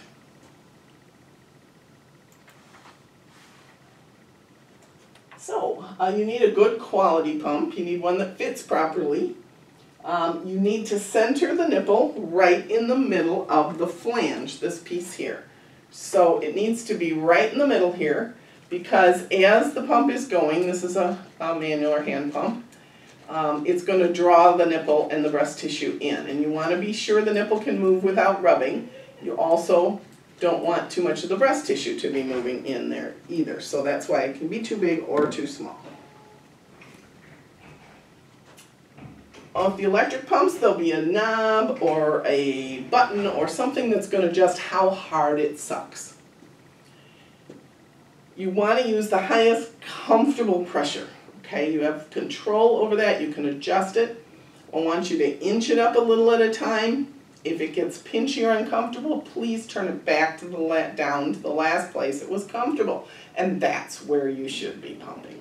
S1: So, uh, you need a good quality pump. You need one that fits properly. Um, you need to center the nipple right in the middle of the flange, this piece here. So it needs to be right in the middle here because as the pump is going, this is a, a manual or hand pump, um, it's going to draw the nipple and the breast tissue in. And you want to be sure the nipple can move without rubbing. You also don't want too much of the breast tissue to be moving in there either. So that's why it can be too big or too small. Of the electric pumps, there'll be a knob or a button or something that's going to adjust how hard it sucks. You want to use the highest comfortable pressure. Okay, you have control over that. You can adjust it. I want you to inch it up a little at a time. If it gets pinchy or uncomfortable, please turn it back to the down to the last place it was comfortable. And that's where you should be pumping.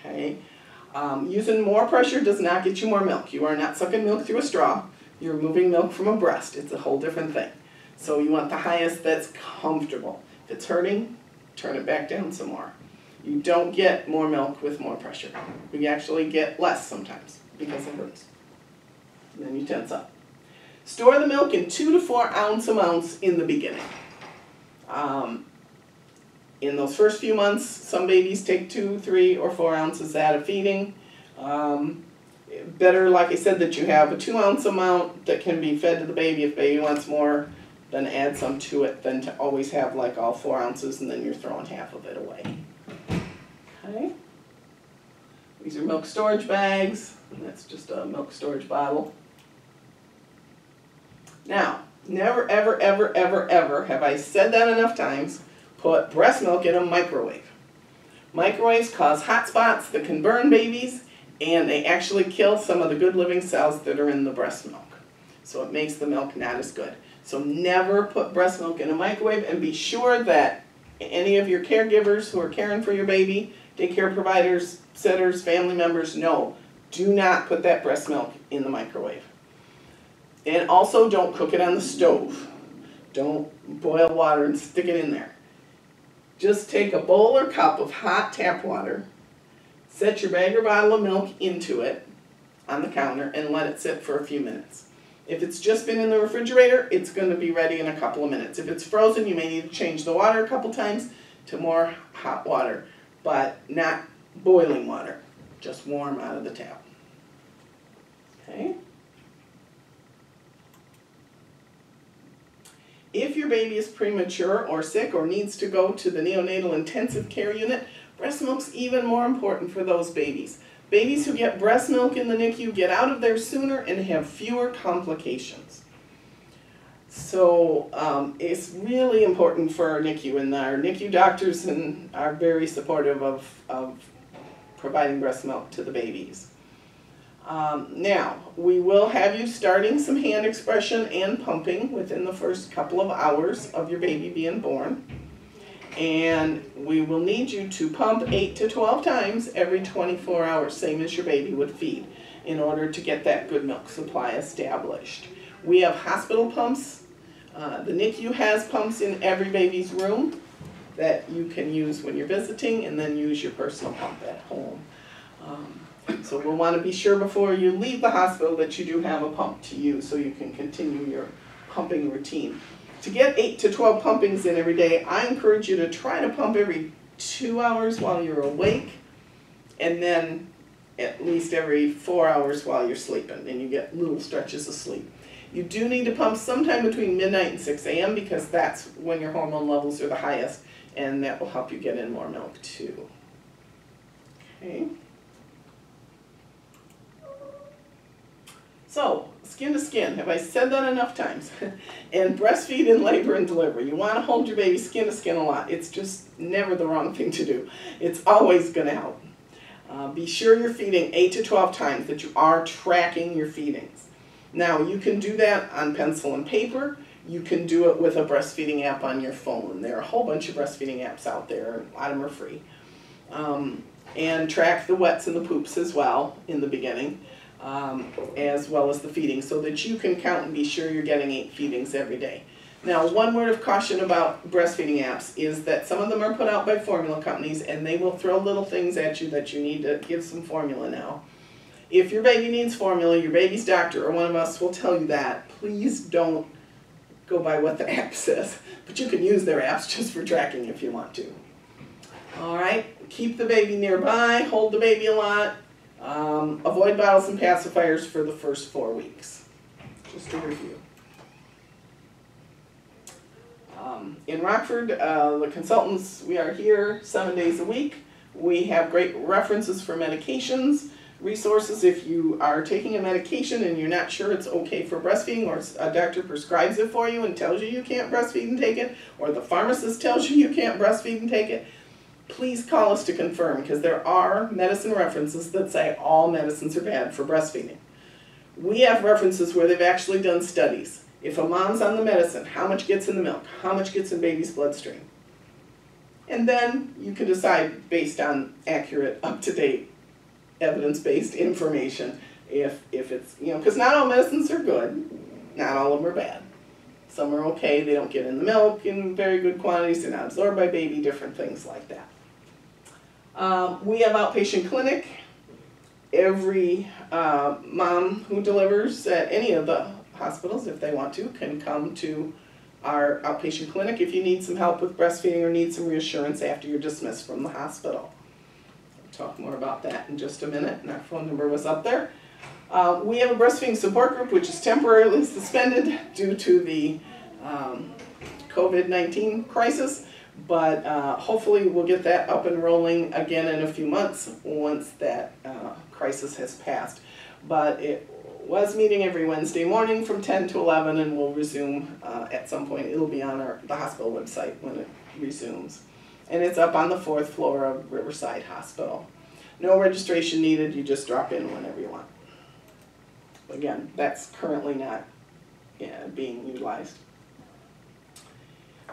S1: Okay. Um, using more pressure does not get you more milk. You are not sucking milk through a straw. You're moving milk from a breast. It's a whole different thing. So you want the highest that's comfortable. If it's hurting, turn it back down some more. You don't get more milk with more pressure. You actually get less sometimes because it hurts. And then you tense up. Store the milk in two to four ounce amounts in the beginning. Um, in those first few months, some babies take two, three, or four ounces out of feeding. Um, better, like I said, that you have a two ounce amount that can be fed to the baby if baby wants more, then add some to it than to always have like all four ounces and then you're throwing half of it away. Okay. These are milk storage bags, that's just a milk storage bottle. Now, never, ever, ever, ever, ever have I said that enough times, put breast milk in a microwave. Microwaves cause hot spots that can burn babies, and they actually kill some of the good living cells that are in the breast milk. So it makes the milk not as good. So never put breast milk in a microwave, and be sure that any of your caregivers who are caring for your baby, daycare providers, sitters, family members know, do not put that breast milk in the microwave. And also don't cook it on the stove. Don't boil water and stick it in there. Just take a bowl or cup of hot tap water, set your bag or bottle of milk into it on the counter and let it sit for a few minutes. If it's just been in the refrigerator, it's going to be ready in a couple of minutes. If it's frozen, you may need to change the water a couple times to more hot water, but not boiling water, just warm out of the tap. Okay? If your baby is premature or sick or needs to go to the neonatal intensive care unit, breast milk's even more important for those babies. Babies who get breast milk in the NICU get out of there sooner and have fewer complications. So um, it's really important for our NICU, and our NICU doctors and are very supportive of, of providing breast milk to the babies. Um, now, we will have you starting some hand expression and pumping within the first couple of hours of your baby being born. And we will need you to pump 8 to 12 times every 24 hours, same as your baby would feed, in order to get that good milk supply established. We have hospital pumps. Uh, the NICU has pumps in every baby's room that you can use when you're visiting and then use your personal pump at home. Um, So we'll want to be sure before you leave the hospital that you do have a pump to use so you can continue your pumping routine. To get 8 to 12 pumpings in every day, I encourage you to try to pump every two hours while you're awake and then at least every four hours while you're sleeping and you get little stretches of sleep. You do need to pump sometime between midnight and 6 a.m. because that's when your hormone levels are the highest and that will help you get in more milk too. Okay. So, skin to skin, have I said that enough times? and breastfeed in labor and delivery. You want to hold your baby skin to skin a lot. It's just never the wrong thing to do. It's always going to help. Uh, be sure you're feeding 8 to 12 times, that you are tracking your feedings. Now, you can do that on pencil and paper. You can do it with a breastfeeding app on your phone. There are a whole bunch of breastfeeding apps out there, a lot of them are free. Um, and track the wets and the poops as well in the beginning um, as well as the feeding, so that you can count and be sure you're getting eight feedings every day. Now, one word of caution about breastfeeding apps is that some of them are put out by formula companies and they will throw little things at you that you need to give some formula now. If your baby needs formula, your baby's doctor or one of us will tell you that. Please don't go by what the app says, but you can use their apps just for tracking if you want to. All right, keep the baby nearby, hold the baby a lot, um, avoid bottles and pacifiers for the first four weeks. Just a review. Um, in Rockford, uh, the consultants, we are here seven days a week. We have great references for medications, resources if you are taking a medication and you're not sure it's okay for breastfeeding or a doctor prescribes it for you and tells you you can't breastfeed and take it or the pharmacist tells you you can't breastfeed and take it please call us to confirm because there are medicine references that say all medicines are bad for breastfeeding. We have references where they've actually done studies. If a mom's on the medicine, how much gets in the milk? How much gets in baby's bloodstream? And then you can decide based on accurate, up-to-date, evidence-based information if, if it's, you know, because not all medicines are good, not all of them are bad. Some are okay, they don't get in the milk in very good quantities, they're not absorbed by baby, different things like that. Um, we have outpatient clinic. Every uh, mom who delivers at any of the hospitals, if they want to, can come to our outpatient clinic if you need some help with breastfeeding or need some reassurance after you're dismissed from the hospital. We'll talk more about that in just a minute, and our phone number was up there. Uh, we have a breastfeeding support group which is temporarily suspended due to the um, COVID-19 crisis. But uh, hopefully we'll get that up and rolling again in a few months once that uh, crisis has passed. But it was meeting every Wednesday morning from 10 to 11 and we'll resume uh, at some point. It'll be on our, the hospital website when it resumes. And it's up on the fourth floor of Riverside Hospital. No registration needed, you just drop in whenever you want. Again, that's currently not yeah, being utilized.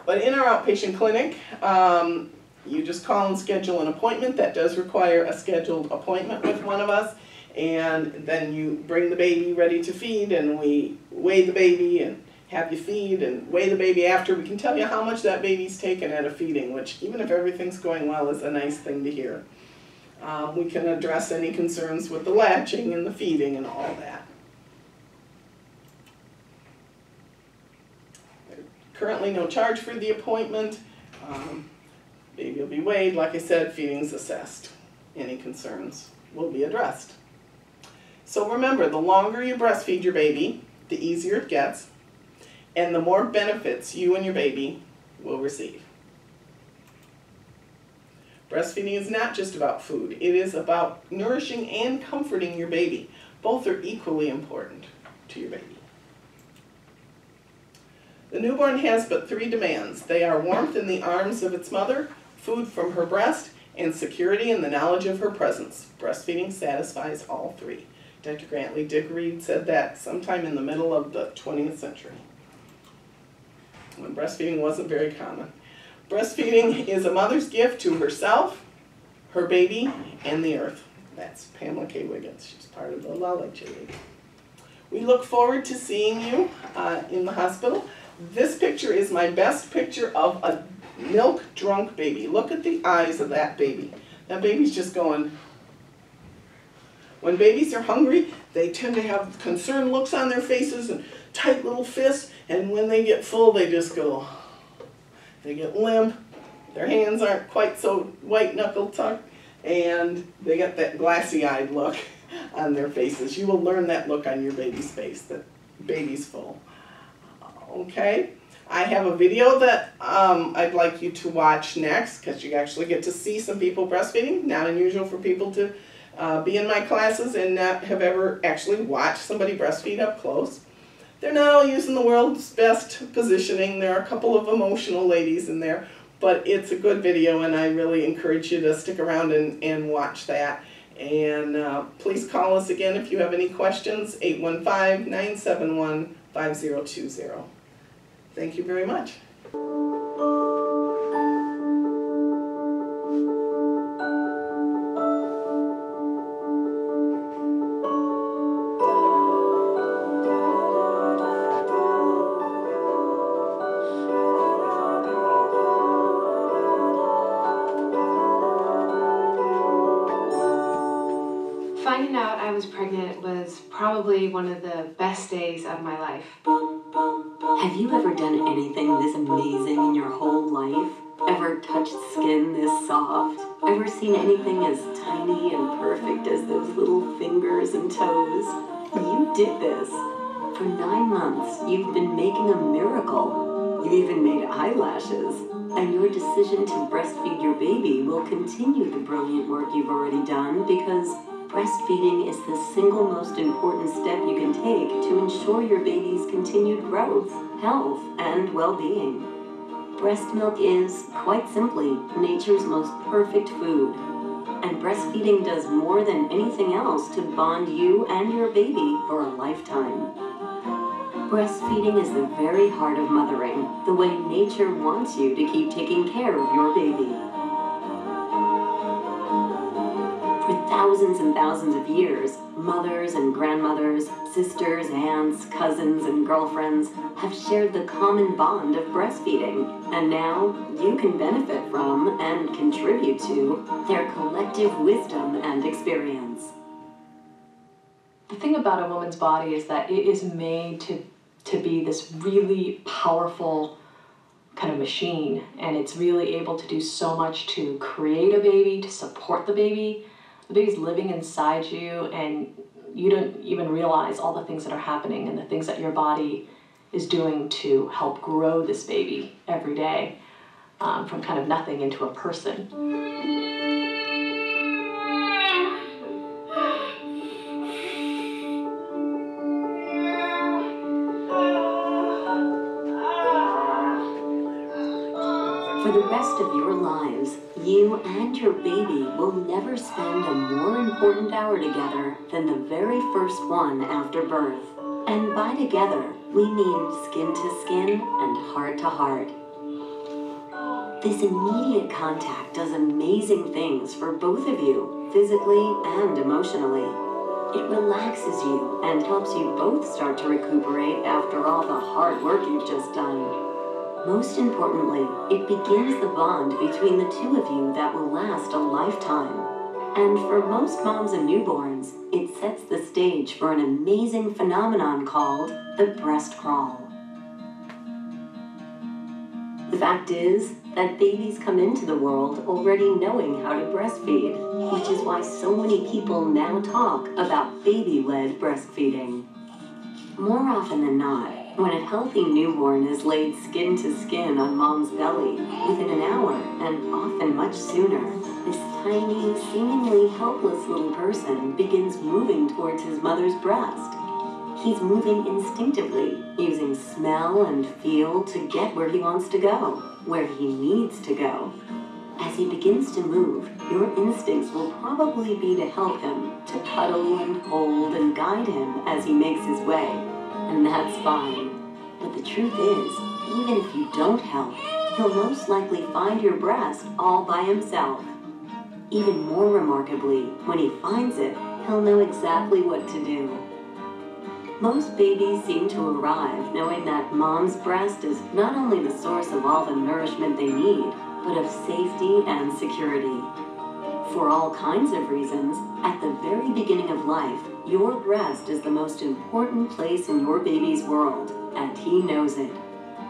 S1: But in our outpatient clinic, um, you just call and schedule an appointment. That does require a scheduled appointment with one of us. And then you bring the baby ready to feed and we weigh the baby and have you feed and weigh the baby after. We can tell you how much that baby's taken at a feeding, which even if everything's going well is a nice thing to hear. Um, we can address any concerns with the latching and the feeding and all that. Currently no charge for the appointment. Um, baby will be weighed, like I said, feedings assessed. Any concerns will be addressed. So remember, the longer you breastfeed your baby, the easier it gets, and the more benefits you and your baby will receive. Breastfeeding is not just about food, it is about nourishing and comforting your baby. Both are equally important to your baby. The newborn has but three demands. They are warmth in the arms of its mother, food from her breast, and security in the knowledge of her presence. Breastfeeding satisfies all three. Dr. Grantly Dick-Read said that sometime in the middle of the 20th century, when breastfeeding wasn't very common. Breastfeeding is a mother's gift to herself, her baby, and the earth. That's Pamela K. Wiggins. She's part of the La Leche League. We look forward to seeing you uh, in the hospital. This picture is my best picture of a milk drunk baby. Look at the eyes of that baby. That baby's just going, when babies are hungry, they tend to have concerned looks on their faces and tight little fists, and when they get full, they just go, they get limp, their hands aren't quite so white knuckle tucked, and they get that glassy eyed look on their faces. You will learn that look on your baby's face, that baby's full. Okay? I have a video that um, I'd like you to watch next because you actually get to see some people breastfeeding. Not unusual for people to uh, be in my classes and not have ever actually watched somebody breastfeed up close. They're not all using the world's best positioning. There are a couple of emotional ladies in there, but it's a good video and I really encourage you to stick around and, and watch that. And uh, please call us again if you have any questions, 815-971-5020. Thank you very much.
S2: Finding out I was pregnant was probably one of the best days of my life.
S3: Have you ever done anything this amazing in your whole life? Ever touched skin this soft? Ever seen anything as tiny and perfect as those little fingers and toes? You did this. For nine months, you've been making a miracle. You even made eyelashes. And your decision to breastfeed your baby will continue the brilliant work you've already done because Breastfeeding is the single most important step you can take to ensure your baby's continued growth, health, and well being. Breast milk is, quite simply, nature's most perfect food. And breastfeeding does more than anything else to bond you and your baby for a lifetime. Breastfeeding is the very heart of mothering, the way nature wants you to keep taking care of your baby. Thousands and thousands of years, mothers and grandmothers, sisters, aunts, cousins, and girlfriends have shared the common bond of breastfeeding, and now you can benefit from and contribute to their collective wisdom and experience.
S2: The thing about a woman's body is that it is made to, to be this really powerful kind of machine, and it's really able to do so much to create a baby, to support the baby, the baby's living inside you and you don't even realize all the things that are happening and the things that your body is doing to help grow this baby every day um, from kind of nothing into a person.
S3: Rest of your lives, you and your baby will never spend a more important hour together than the very first one after birth. And by together, we mean skin to skin and heart to heart. This immediate contact does amazing things for both of you, physically and emotionally. It relaxes you and helps you both start to recuperate after all the hard work you've just done. Most importantly, it begins the bond between the two of you that will last a lifetime. And for most moms and newborns, it sets the stage for an amazing phenomenon called the breast crawl. The fact is that babies come into the world already knowing how to breastfeed, which is why so many people now talk about baby led breastfeeding. More often than not, when a healthy newborn is laid skin to skin on mom's belly, within an hour, and often much sooner, this tiny, seemingly helpless little person begins moving towards his mother's breast. He's moving instinctively, using smell and feel to get where he wants to go, where he needs to go. As he begins to move, your instincts will probably be to help him, to cuddle and hold and guide him as he makes his way. And that's fine. The truth is, even if you don't help, he'll most likely find your breast all by himself. Even more remarkably, when he finds it, he'll know exactly what to do. Most babies seem to arrive knowing that mom's breast is not only the source of all the nourishment they need, but of safety and security. For all kinds of reasons, at the very beginning of life, your breast is the most important place in your baby's world, and he knows it.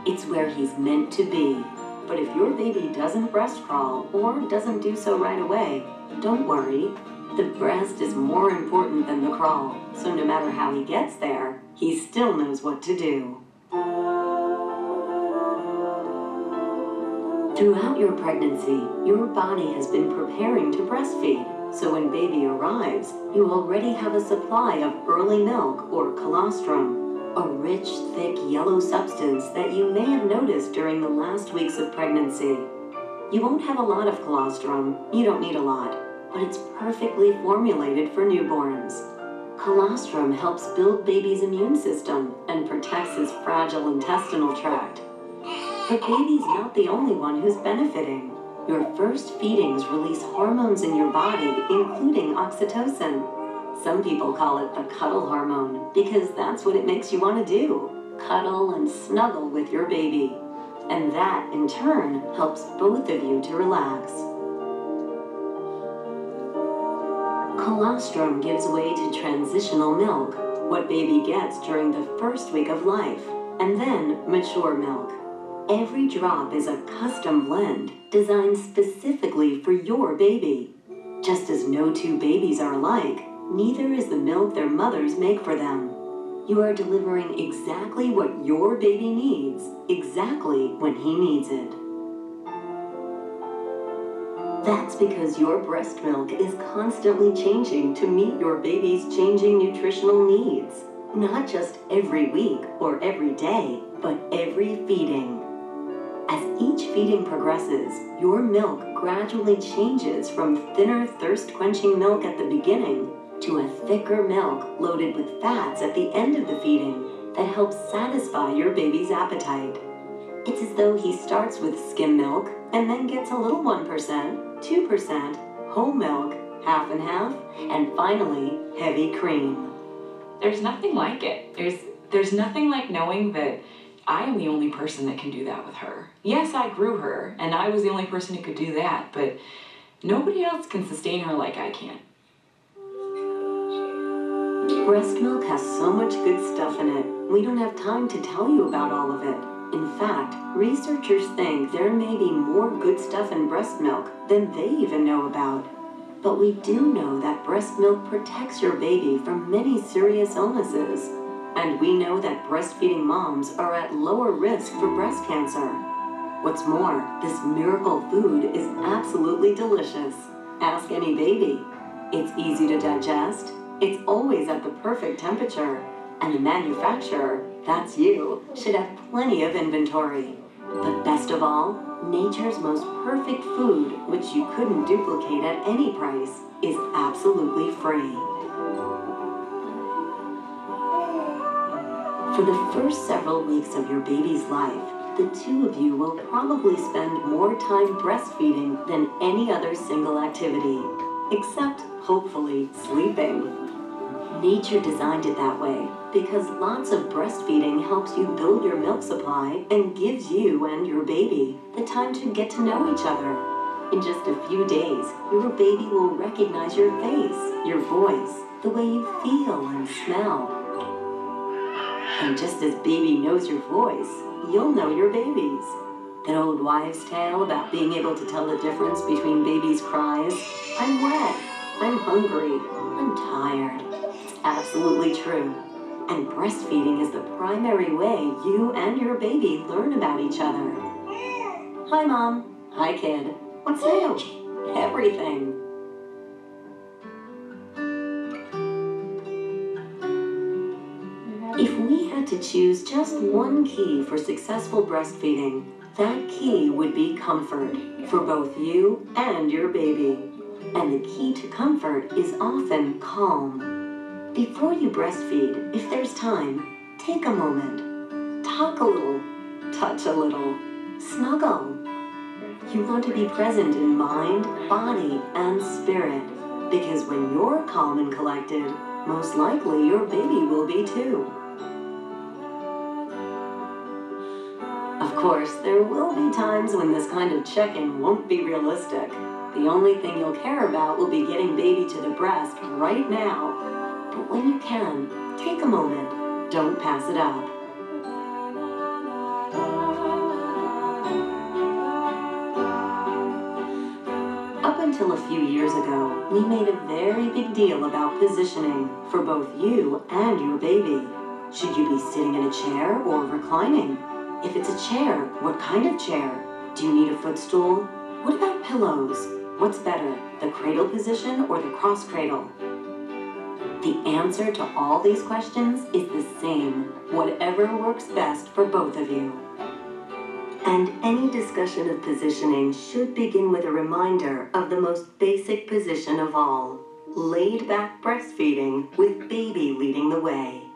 S3: It's where he's meant to be. But if your baby doesn't breast crawl or doesn't do so right away, don't worry. The breast is more important than the crawl, so no matter how he gets there, he still knows what to do. Throughout your pregnancy, your body has been preparing to breastfeed. So when baby arrives, you already have a supply of early milk or colostrum, a rich, thick yellow substance that you may have noticed during the last weeks of pregnancy. You won't have a lot of colostrum, you don't need a lot, but it's perfectly formulated for newborns. Colostrum helps build baby's immune system and protects his fragile intestinal tract. But baby's not the only one who's benefiting. Your first feedings release hormones in your body, including oxytocin. Some people call it the cuddle hormone because that's what it makes you want to do cuddle and snuggle with your baby. And that, in turn, helps both of you to relax. Colostrum gives way to transitional milk, what baby gets during the first week of life, and then mature milk. Every drop is a custom blend designed specifically for your baby. Just as no two babies are alike, neither is the milk their mothers make for them. You are delivering exactly what your baby needs, exactly when he needs it. That's because your breast milk is constantly changing to meet your baby's changing nutritional needs. Not just every week or every day, but every feeding. As each feeding progresses, your milk gradually changes from thinner thirst quenching milk at the beginning to a thicker milk loaded with fats at the end of the feeding that helps satisfy your baby's appetite. It's as though he starts with skim milk and then gets a little 1%, 2%, whole milk, half and half, and finally, heavy cream.
S4: There's nothing like it. There's there's nothing like knowing that I am the only person that can do that with her. Yes, I grew her, and I was the only person who could do that, but nobody else can sustain her like I can.
S3: Breast milk has so much good stuff in it, we don't have time to tell you about all of it. In fact, researchers think there may be more good stuff in breast milk than they even know about. But we do know that breast milk protects your baby from many serious illnesses. And we know that breastfeeding moms are at lower risk for breast cancer. What's more, this miracle food is absolutely delicious. Ask any baby. It's easy to digest, it's always at the perfect temperature, and the manufacturer, that's you, should have plenty of inventory. But best of all, nature's most perfect food, which you couldn't duplicate at any price, is absolutely free. For the first several weeks of your baby's life, the two of you will probably spend more time breastfeeding than any other single activity, except, hopefully, sleeping. Nature designed it that way because lots of breastfeeding helps you build your milk supply and gives you and your baby the time to get to know each other. In just a few days, your baby will recognize your face, your voice, the way you feel and smell. And just as baby knows your voice, you'll know your baby's. That old wives' tale about being able to tell the difference between baby's cries I'm wet, I'm hungry, I'm tired. It's absolutely true. And breastfeeding is the primary way you and your baby learn about each other. Hi, Mom. Hi, kid. What's new? Everything. To choose just one key for successful breastfeeding, that key would be comfort for both you and your baby. And the key to comfort is often calm. Before you breastfeed, if there's time, take a moment. Talk a little, touch a little, snuggle. You want to be present in mind, body, and spirit. Because when you're calm and collected, most likely your baby will be too. Of course, there will be times when this kind of check in won't be realistic. The only thing you'll care about will be getting baby to the breast right now. But when you can, take a moment. Don't pass it up. Up until a few years ago, we made a very big deal about positioning for both you and your baby. Should you be sitting in a chair or reclining? If it's a chair, what kind of chair? Do you need a footstool? What about pillows? What's better, the cradle position or the cross cradle? The answer to all these questions is the same, whatever works best for both of you. And any discussion of positioning should begin with a reminder of the most basic position of all laid back breastfeeding with baby leading the way.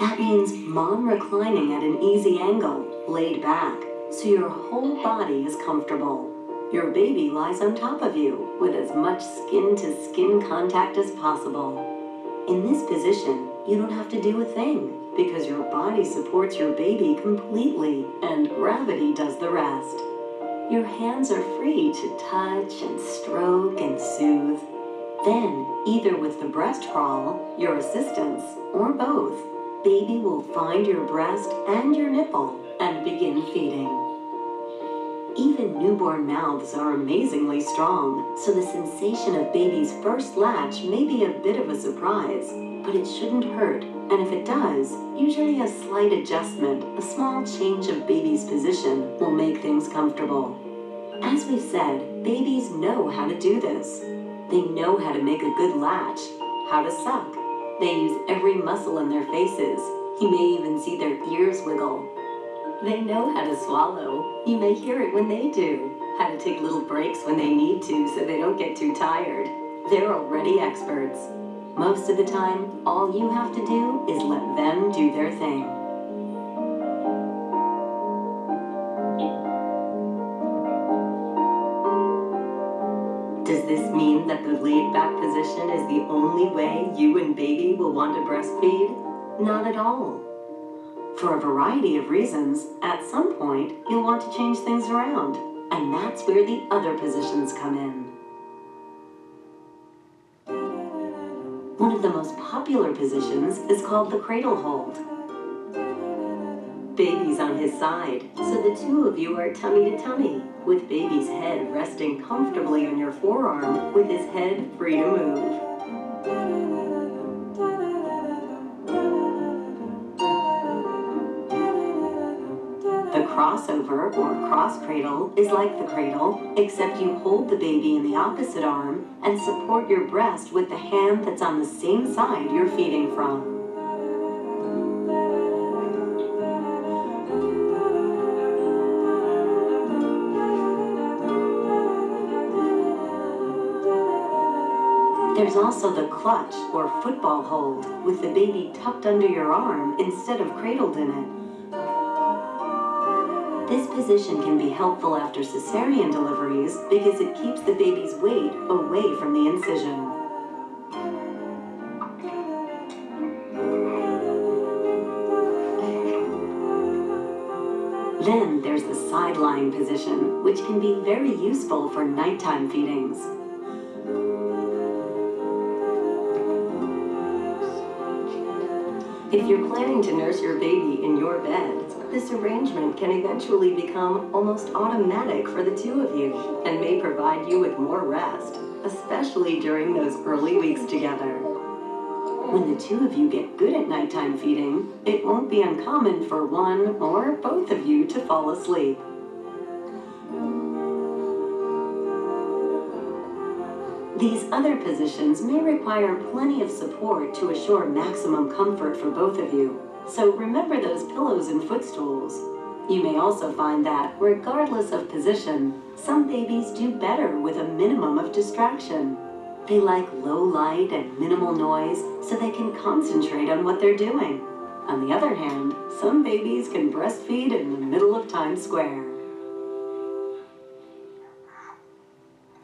S3: That means mom reclining at an easy angle, laid back, so your whole body is comfortable. Your baby lies on top of you with as much skin to skin contact as possible. In this position, you don't have to do a thing because your body supports your baby completely and gravity does the rest. Your hands are free to touch and stroke and soothe. Then, either with the breast crawl, your assistance, or both, baby will find your breast and your nipple and begin feeding. Even newborn mouths are amazingly strong, so the sensation of baby's first latch may be a bit of a surprise, but it shouldn't hurt, and if it does, usually a slight adjustment, a small change of baby's position will make things comfortable. As we've said, babies know how to do this. They know how to make a good latch, how to suck. They use every muscle in their faces. You may even see their ears wiggle. They know how to swallow. You may hear it when they do. How to take little breaks when they need to so they don't get too tired. They're already experts. Most of the time, all you have to do is let them do their thing. The laid back position is the only way you and baby will want to breastfeed? Not at all. For a variety of reasons, at some point, you'll want to change things around, and that's where the other positions come in. One of the most popular positions is called the cradle hold. Baby's on his side, so the two of you are tummy to tummy, with baby's head resting comfortably on your forearm with his head free to move. The crossover or cross cradle is like the cradle, except you hold the baby in the opposite arm and support your breast with the hand that's on the same side you're feeding from. There's also the clutch or football hold with the baby tucked under your arm instead of cradled in it. This position can be helpful after cesarean deliveries because it keeps the baby's weight away from the incision. Then there's the sideline position, which can be very useful for nighttime feedings. If you're planning to nurse your baby in your bed, this arrangement can eventually become almost automatic for the two of you and may provide you with more rest, especially during those early weeks together. When the two of you get good at nighttime feeding, it won't be uncommon for one or both of you to fall asleep. These other positions may require plenty of support to assure maximum comfort for both of you, so remember those pillows and footstools. You may also find that, regardless of position, some babies do better with a minimum of distraction. They like low light and minimal noise so they can concentrate on what they're doing. On the other hand, some babies can breastfeed in the middle of Times Square.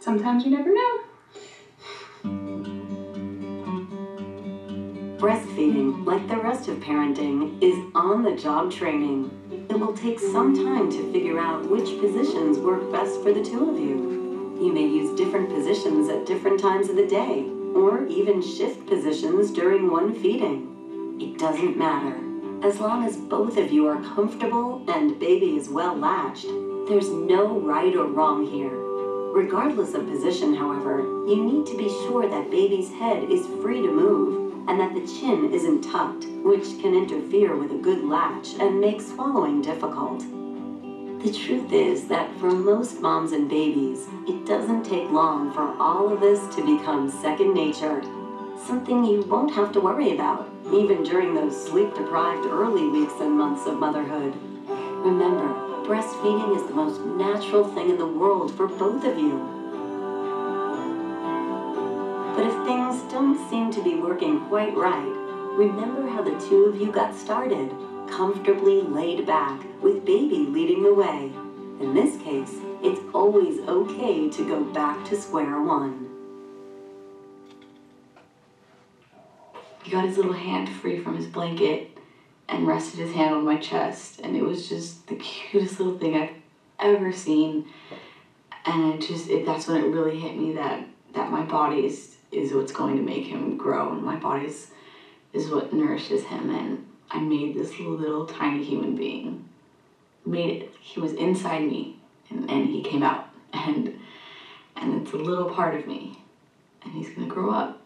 S5: Sometimes you never know.
S3: Breastfeeding, like the rest of parenting, is on the job training. It will take some time to figure out which positions work best for the two of you. You may use different positions at different times of the day, or even shift positions during one feeding. It doesn't matter. As long as both of you are comfortable and baby is well latched, there's no right or wrong here. Regardless of position, however, you need to be sure that baby's head is free to move and that the chin isn't tucked, which can interfere with a good latch and make swallowing difficult. The truth is that for most moms and babies, it doesn't take long for all of this to become second nature. Something you won't have to worry about, even during those sleep deprived early weeks and months of motherhood. Remember, breastfeeding is the most natural thing in the world for both of you. But if things don't seem to be working quite right, remember how the two of you got started comfortably laid back with baby leading the way. In this case, it's always okay to go back to square one.
S5: He got his little hand free from his blanket and rested his hand on my chest, and it was just the cutest little thing I've ever seen. And it just it, that's when it really hit me that that my body is is what's going to make him grow, and my body is, is what nourishes him, and I made this little tiny human being. Made it. He was inside me and, and he came out. And and it's a little part of me. And he's gonna grow up.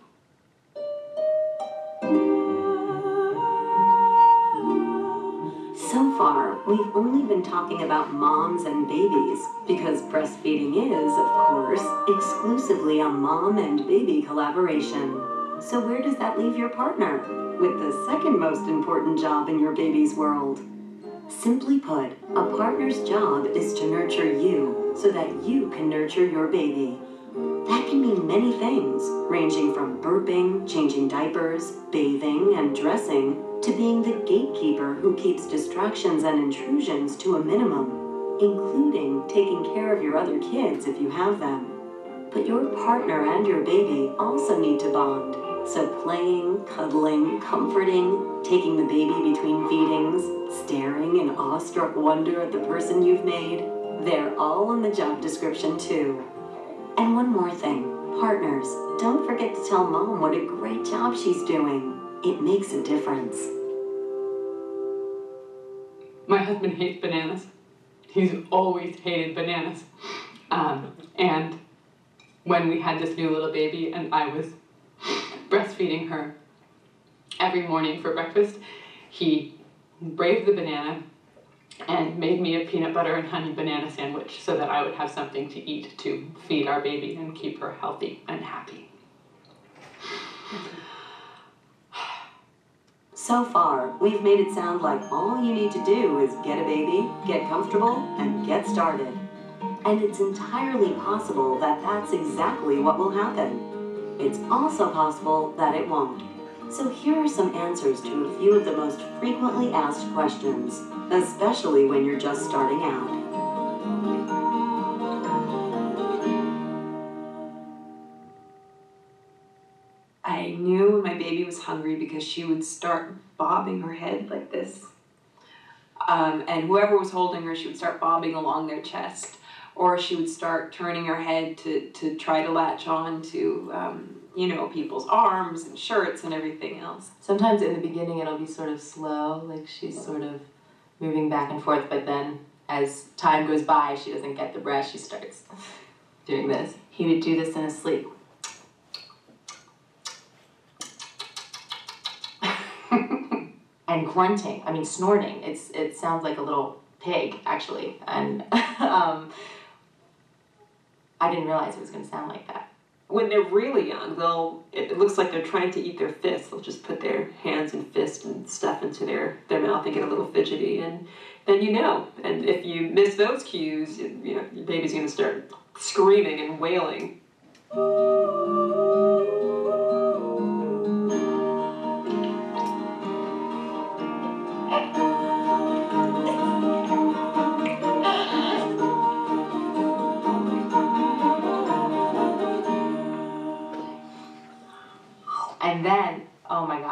S3: So far, we've only been talking about moms and babies because breastfeeding is, of course, exclusively a mom and baby collaboration. So, where does that leave your partner? With the second most important job in your baby's world. Simply put, a partner's job is to nurture you so that you can nurture your baby. That can mean many things, ranging from burping, changing diapers, bathing, and dressing, to being the gatekeeper who keeps distractions and intrusions to a minimum, including taking care of your other kids if you have them. But your partner and your baby also need to bond. So playing, cuddling, comforting, taking the baby between feedings, staring in awestruck wonder at the person you've made, they're all in the job description too. And one more thing, partners, don't forget to tell mom what a great job she's doing. It makes a difference.
S5: My husband hates bananas. He's always hated bananas. Um, and when we had this new little baby and I was breastfeeding her every morning for breakfast, he braved the banana and made me a peanut butter and honey banana sandwich so that I would have something to eat to feed our baby and keep her healthy and happy.
S3: So far, we've made it sound like all you need to do is get a baby, get comfortable, and get started. And it's entirely possible that that's exactly what will happen. It's also possible that it won't. So here are some answers to a few of the most frequently asked questions, especially when you're just starting out.
S4: Was hungry because she would start bobbing her head like this. Um, and whoever was holding her, she would start bobbing along their chest, or she would start turning her head to, to try to latch on to, um, you know, people's arms and shirts and everything else.
S6: Sometimes in the beginning it'll be sort of slow, like she's sort of moving back and forth, but then as time goes by, she doesn't get the breast, she starts doing this. He would do this in his sleep. And grunting, I mean snorting. It's it sounds like a little pig actually, and um, I didn't realize it was going to sound like that.
S4: When they're really young, they'll it, looks like they're trying to eat their fists. They'll just put their hands and fists and stuff into their, their mouth and get a little fidgety and then you know. And if you miss those cues, you, know, your baby's gonna start screaming and wailing.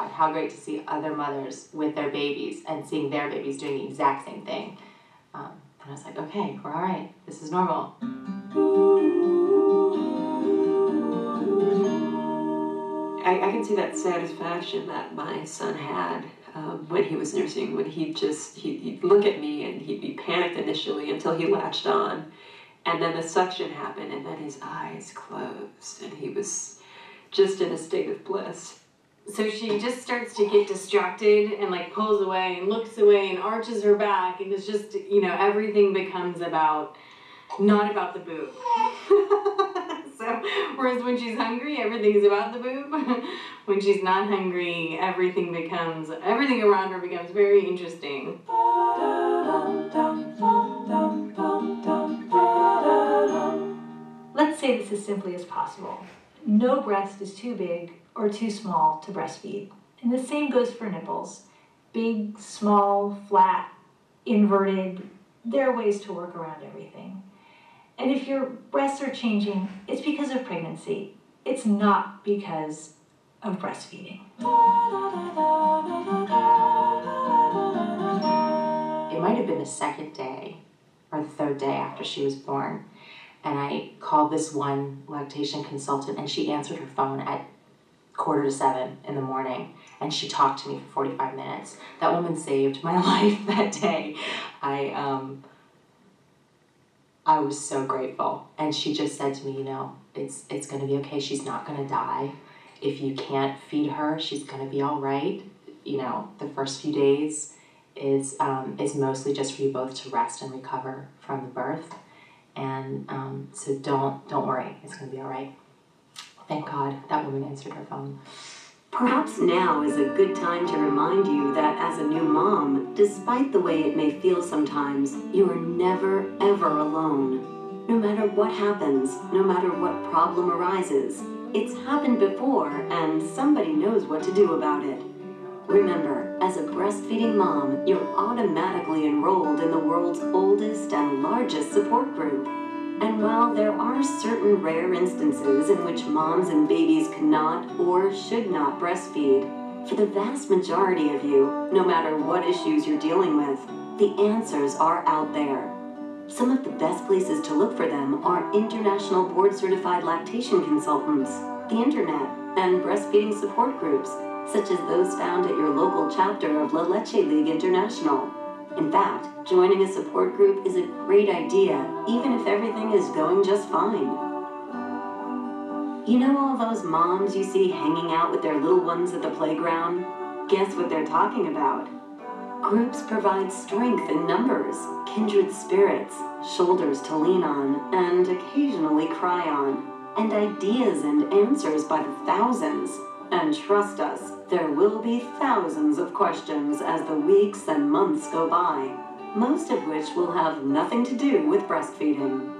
S6: how great to see other mothers with their babies and seeing their babies doing the exact same thing. Um, and I was like, okay, we're all right. This is normal.
S7: I, I can see that satisfaction that my son had um, when he was nursing, when he just, he'd, he'd look at me and he'd be panicked initially until he latched on. And then the suction happened, and then his eyes closed, and he was just in a state of bliss.
S5: So she just starts to get distracted and like pulls away and looks away and arches her back and it's just you know everything becomes about not about the boob. so whereas when she's hungry everything is about the boob. when she's not hungry everything becomes everything around her becomes very interesting.
S8: Let's say this as simply as possible. No breast is too big or too small to breastfeed. And the same goes for nipples. Big, small, flat, inverted, there are ways to work around everything. And if your breasts are changing, it's because of pregnancy. It's not because of breastfeeding.
S6: It might have been the second day or the third day after she was born. And I called this one lactation consultant, and she answered her phone at quarter to seven in the morning and she talked to me for 45 minutes. That woman saved my life that day. I um i was so grateful. And she just said to me you know it's it's going to be okay. She's not going to die. If you can't feed her she's going to be all right. You know the first few days is um, is mostly just for you both to rest and recover from the birth. And um, so don't don't worry. It's going to be all right Thank God that woman answered her phone.
S3: Perhaps now is a good time to remind you that as a new mom, despite the way it may feel sometimes, you are never ever alone. No matter what happens, no matter what problem arises, it's happened before and somebody knows what to do about it. Remember, as a breastfeeding mom, you're automatically enrolled in the world's oldest and largest support group. And while there are certain rare instances in which moms and babies cannot or should not breastfeed, for the vast majority of you, no matter what issues you're dealing with, the answers are out there. Some of the best places to look for them are international board certified lactation consultants, the internet, and breastfeeding support groups, such as those found at your local chapter of La Leche League International. In fact, joining a support group is a great idea, even if everything is going just fine. You know all those moms you see hanging out with their little ones at the playground? Guess what they're talking about? Groups provide strength in numbers, kindred spirits, shoulders to lean on, and occasionally cry on, and ideas and answers by the thousands. And trust us, there will be thousands of questions as the weeks and months go by, most of which will have nothing to do with breastfeeding.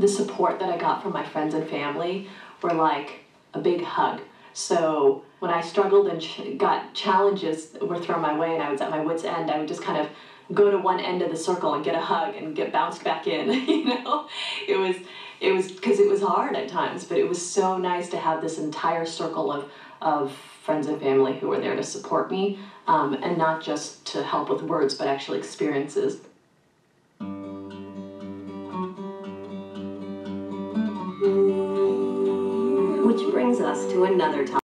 S2: The support that I got from my friends and family were like a big hug. So when I struggled and ch- got challenges were thrown my way and I was at my wits' end, I would just kind of go to one end of the circle and get a hug and get bounced back in you know it was it was because it was hard at times but it was so nice to have this entire circle of of friends and family who were there to support me um, and not just to help with words but actually experiences
S3: Which brings us to another topic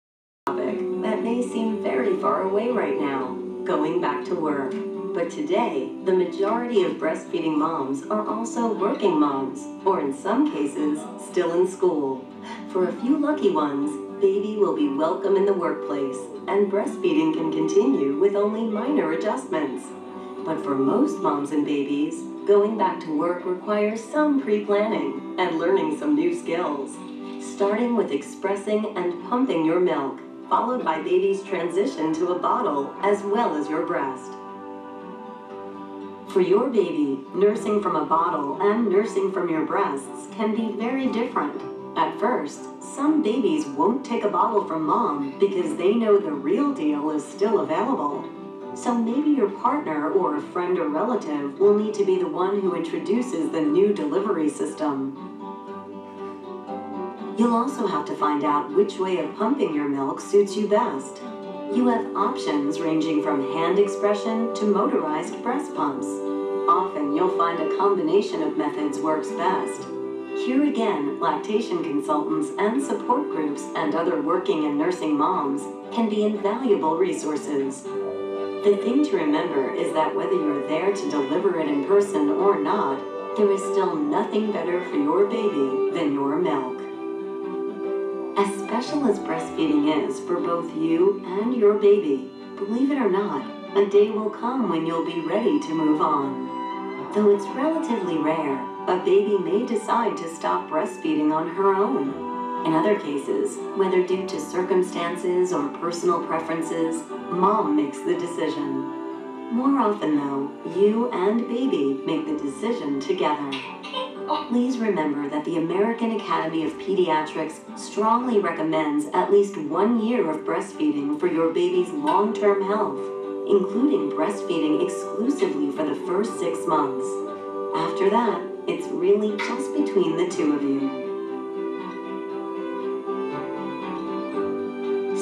S3: that may seem very far away right now going back to work. But today, the majority of breastfeeding moms are also working moms, or in some cases, still in school. For a few lucky ones, baby will be welcome in the workplace, and breastfeeding can continue with only minor adjustments. But for most moms and babies, going back to work requires some pre planning and learning some new skills, starting with expressing and pumping your milk, followed by baby's transition to a bottle as well as your breast. For your baby, nursing from a bottle and nursing from your breasts can be very different. At first, some babies won't take a bottle from mom because they know the real deal is still available. So maybe your partner or a friend or relative will need to be the one who introduces the new delivery system. You'll also have to find out which way of pumping your milk suits you best. You have options ranging from hand expression to motorized breast pumps. often you'll find a combination of methods works best. Here again, lactation consultants and support groups and other working and nursing moms can be invaluable resources. The thing to remember is that whether you're there to deliver it in person or not, there is still nothing better for your baby than your milk. As special as breastfeeding is for both you and your baby, believe it or not, a day will come when you'll be ready to move on. Though it's relatively rare, a baby may decide to stop breastfeeding on her own. In other cases, whether due to circumstances or personal preferences, mom makes the decision. More often, though, you and baby make the decision together. Please remember that the American Academy of Pediatrics strongly recommends at least one year of breastfeeding for your baby's long term health, including breastfeeding exclusively for the first six months. After that, it's really just between the two of you.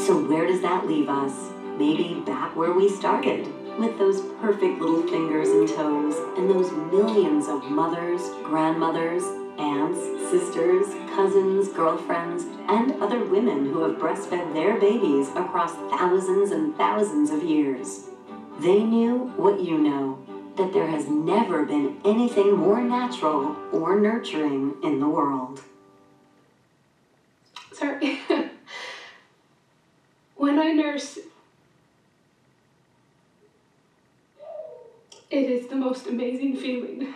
S3: So, where does that leave us? Maybe back where we started, with those perfect little fingers and toes, and those millions of mothers, grandmothers, aunts, sisters, cousins, girlfriends, and other women who have breastfed their babies across thousands and thousands of years. They knew what you know that there has never been anything more natural or nurturing in the world.
S7: Sorry. when I nurse, it is the most amazing feeling.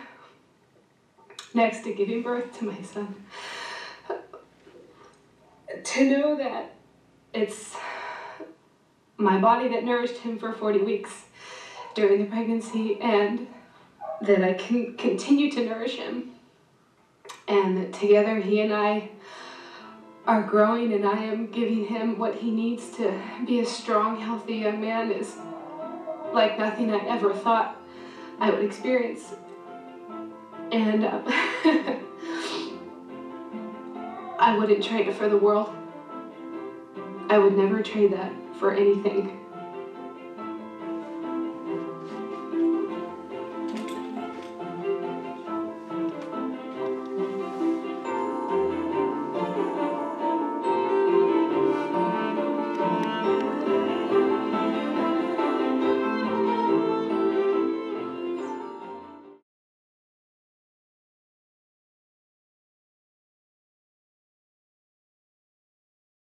S7: Next to giving birth to my son. To know that it's my body that nourished him for 40 weeks during the pregnancy and that I can continue to nourish him. And that together he and I are growing and I am giving him what he needs to be a strong, healthy young man is like nothing I ever thought I would experience. And uh, I wouldn't trade it for the world. I would never trade that for anything.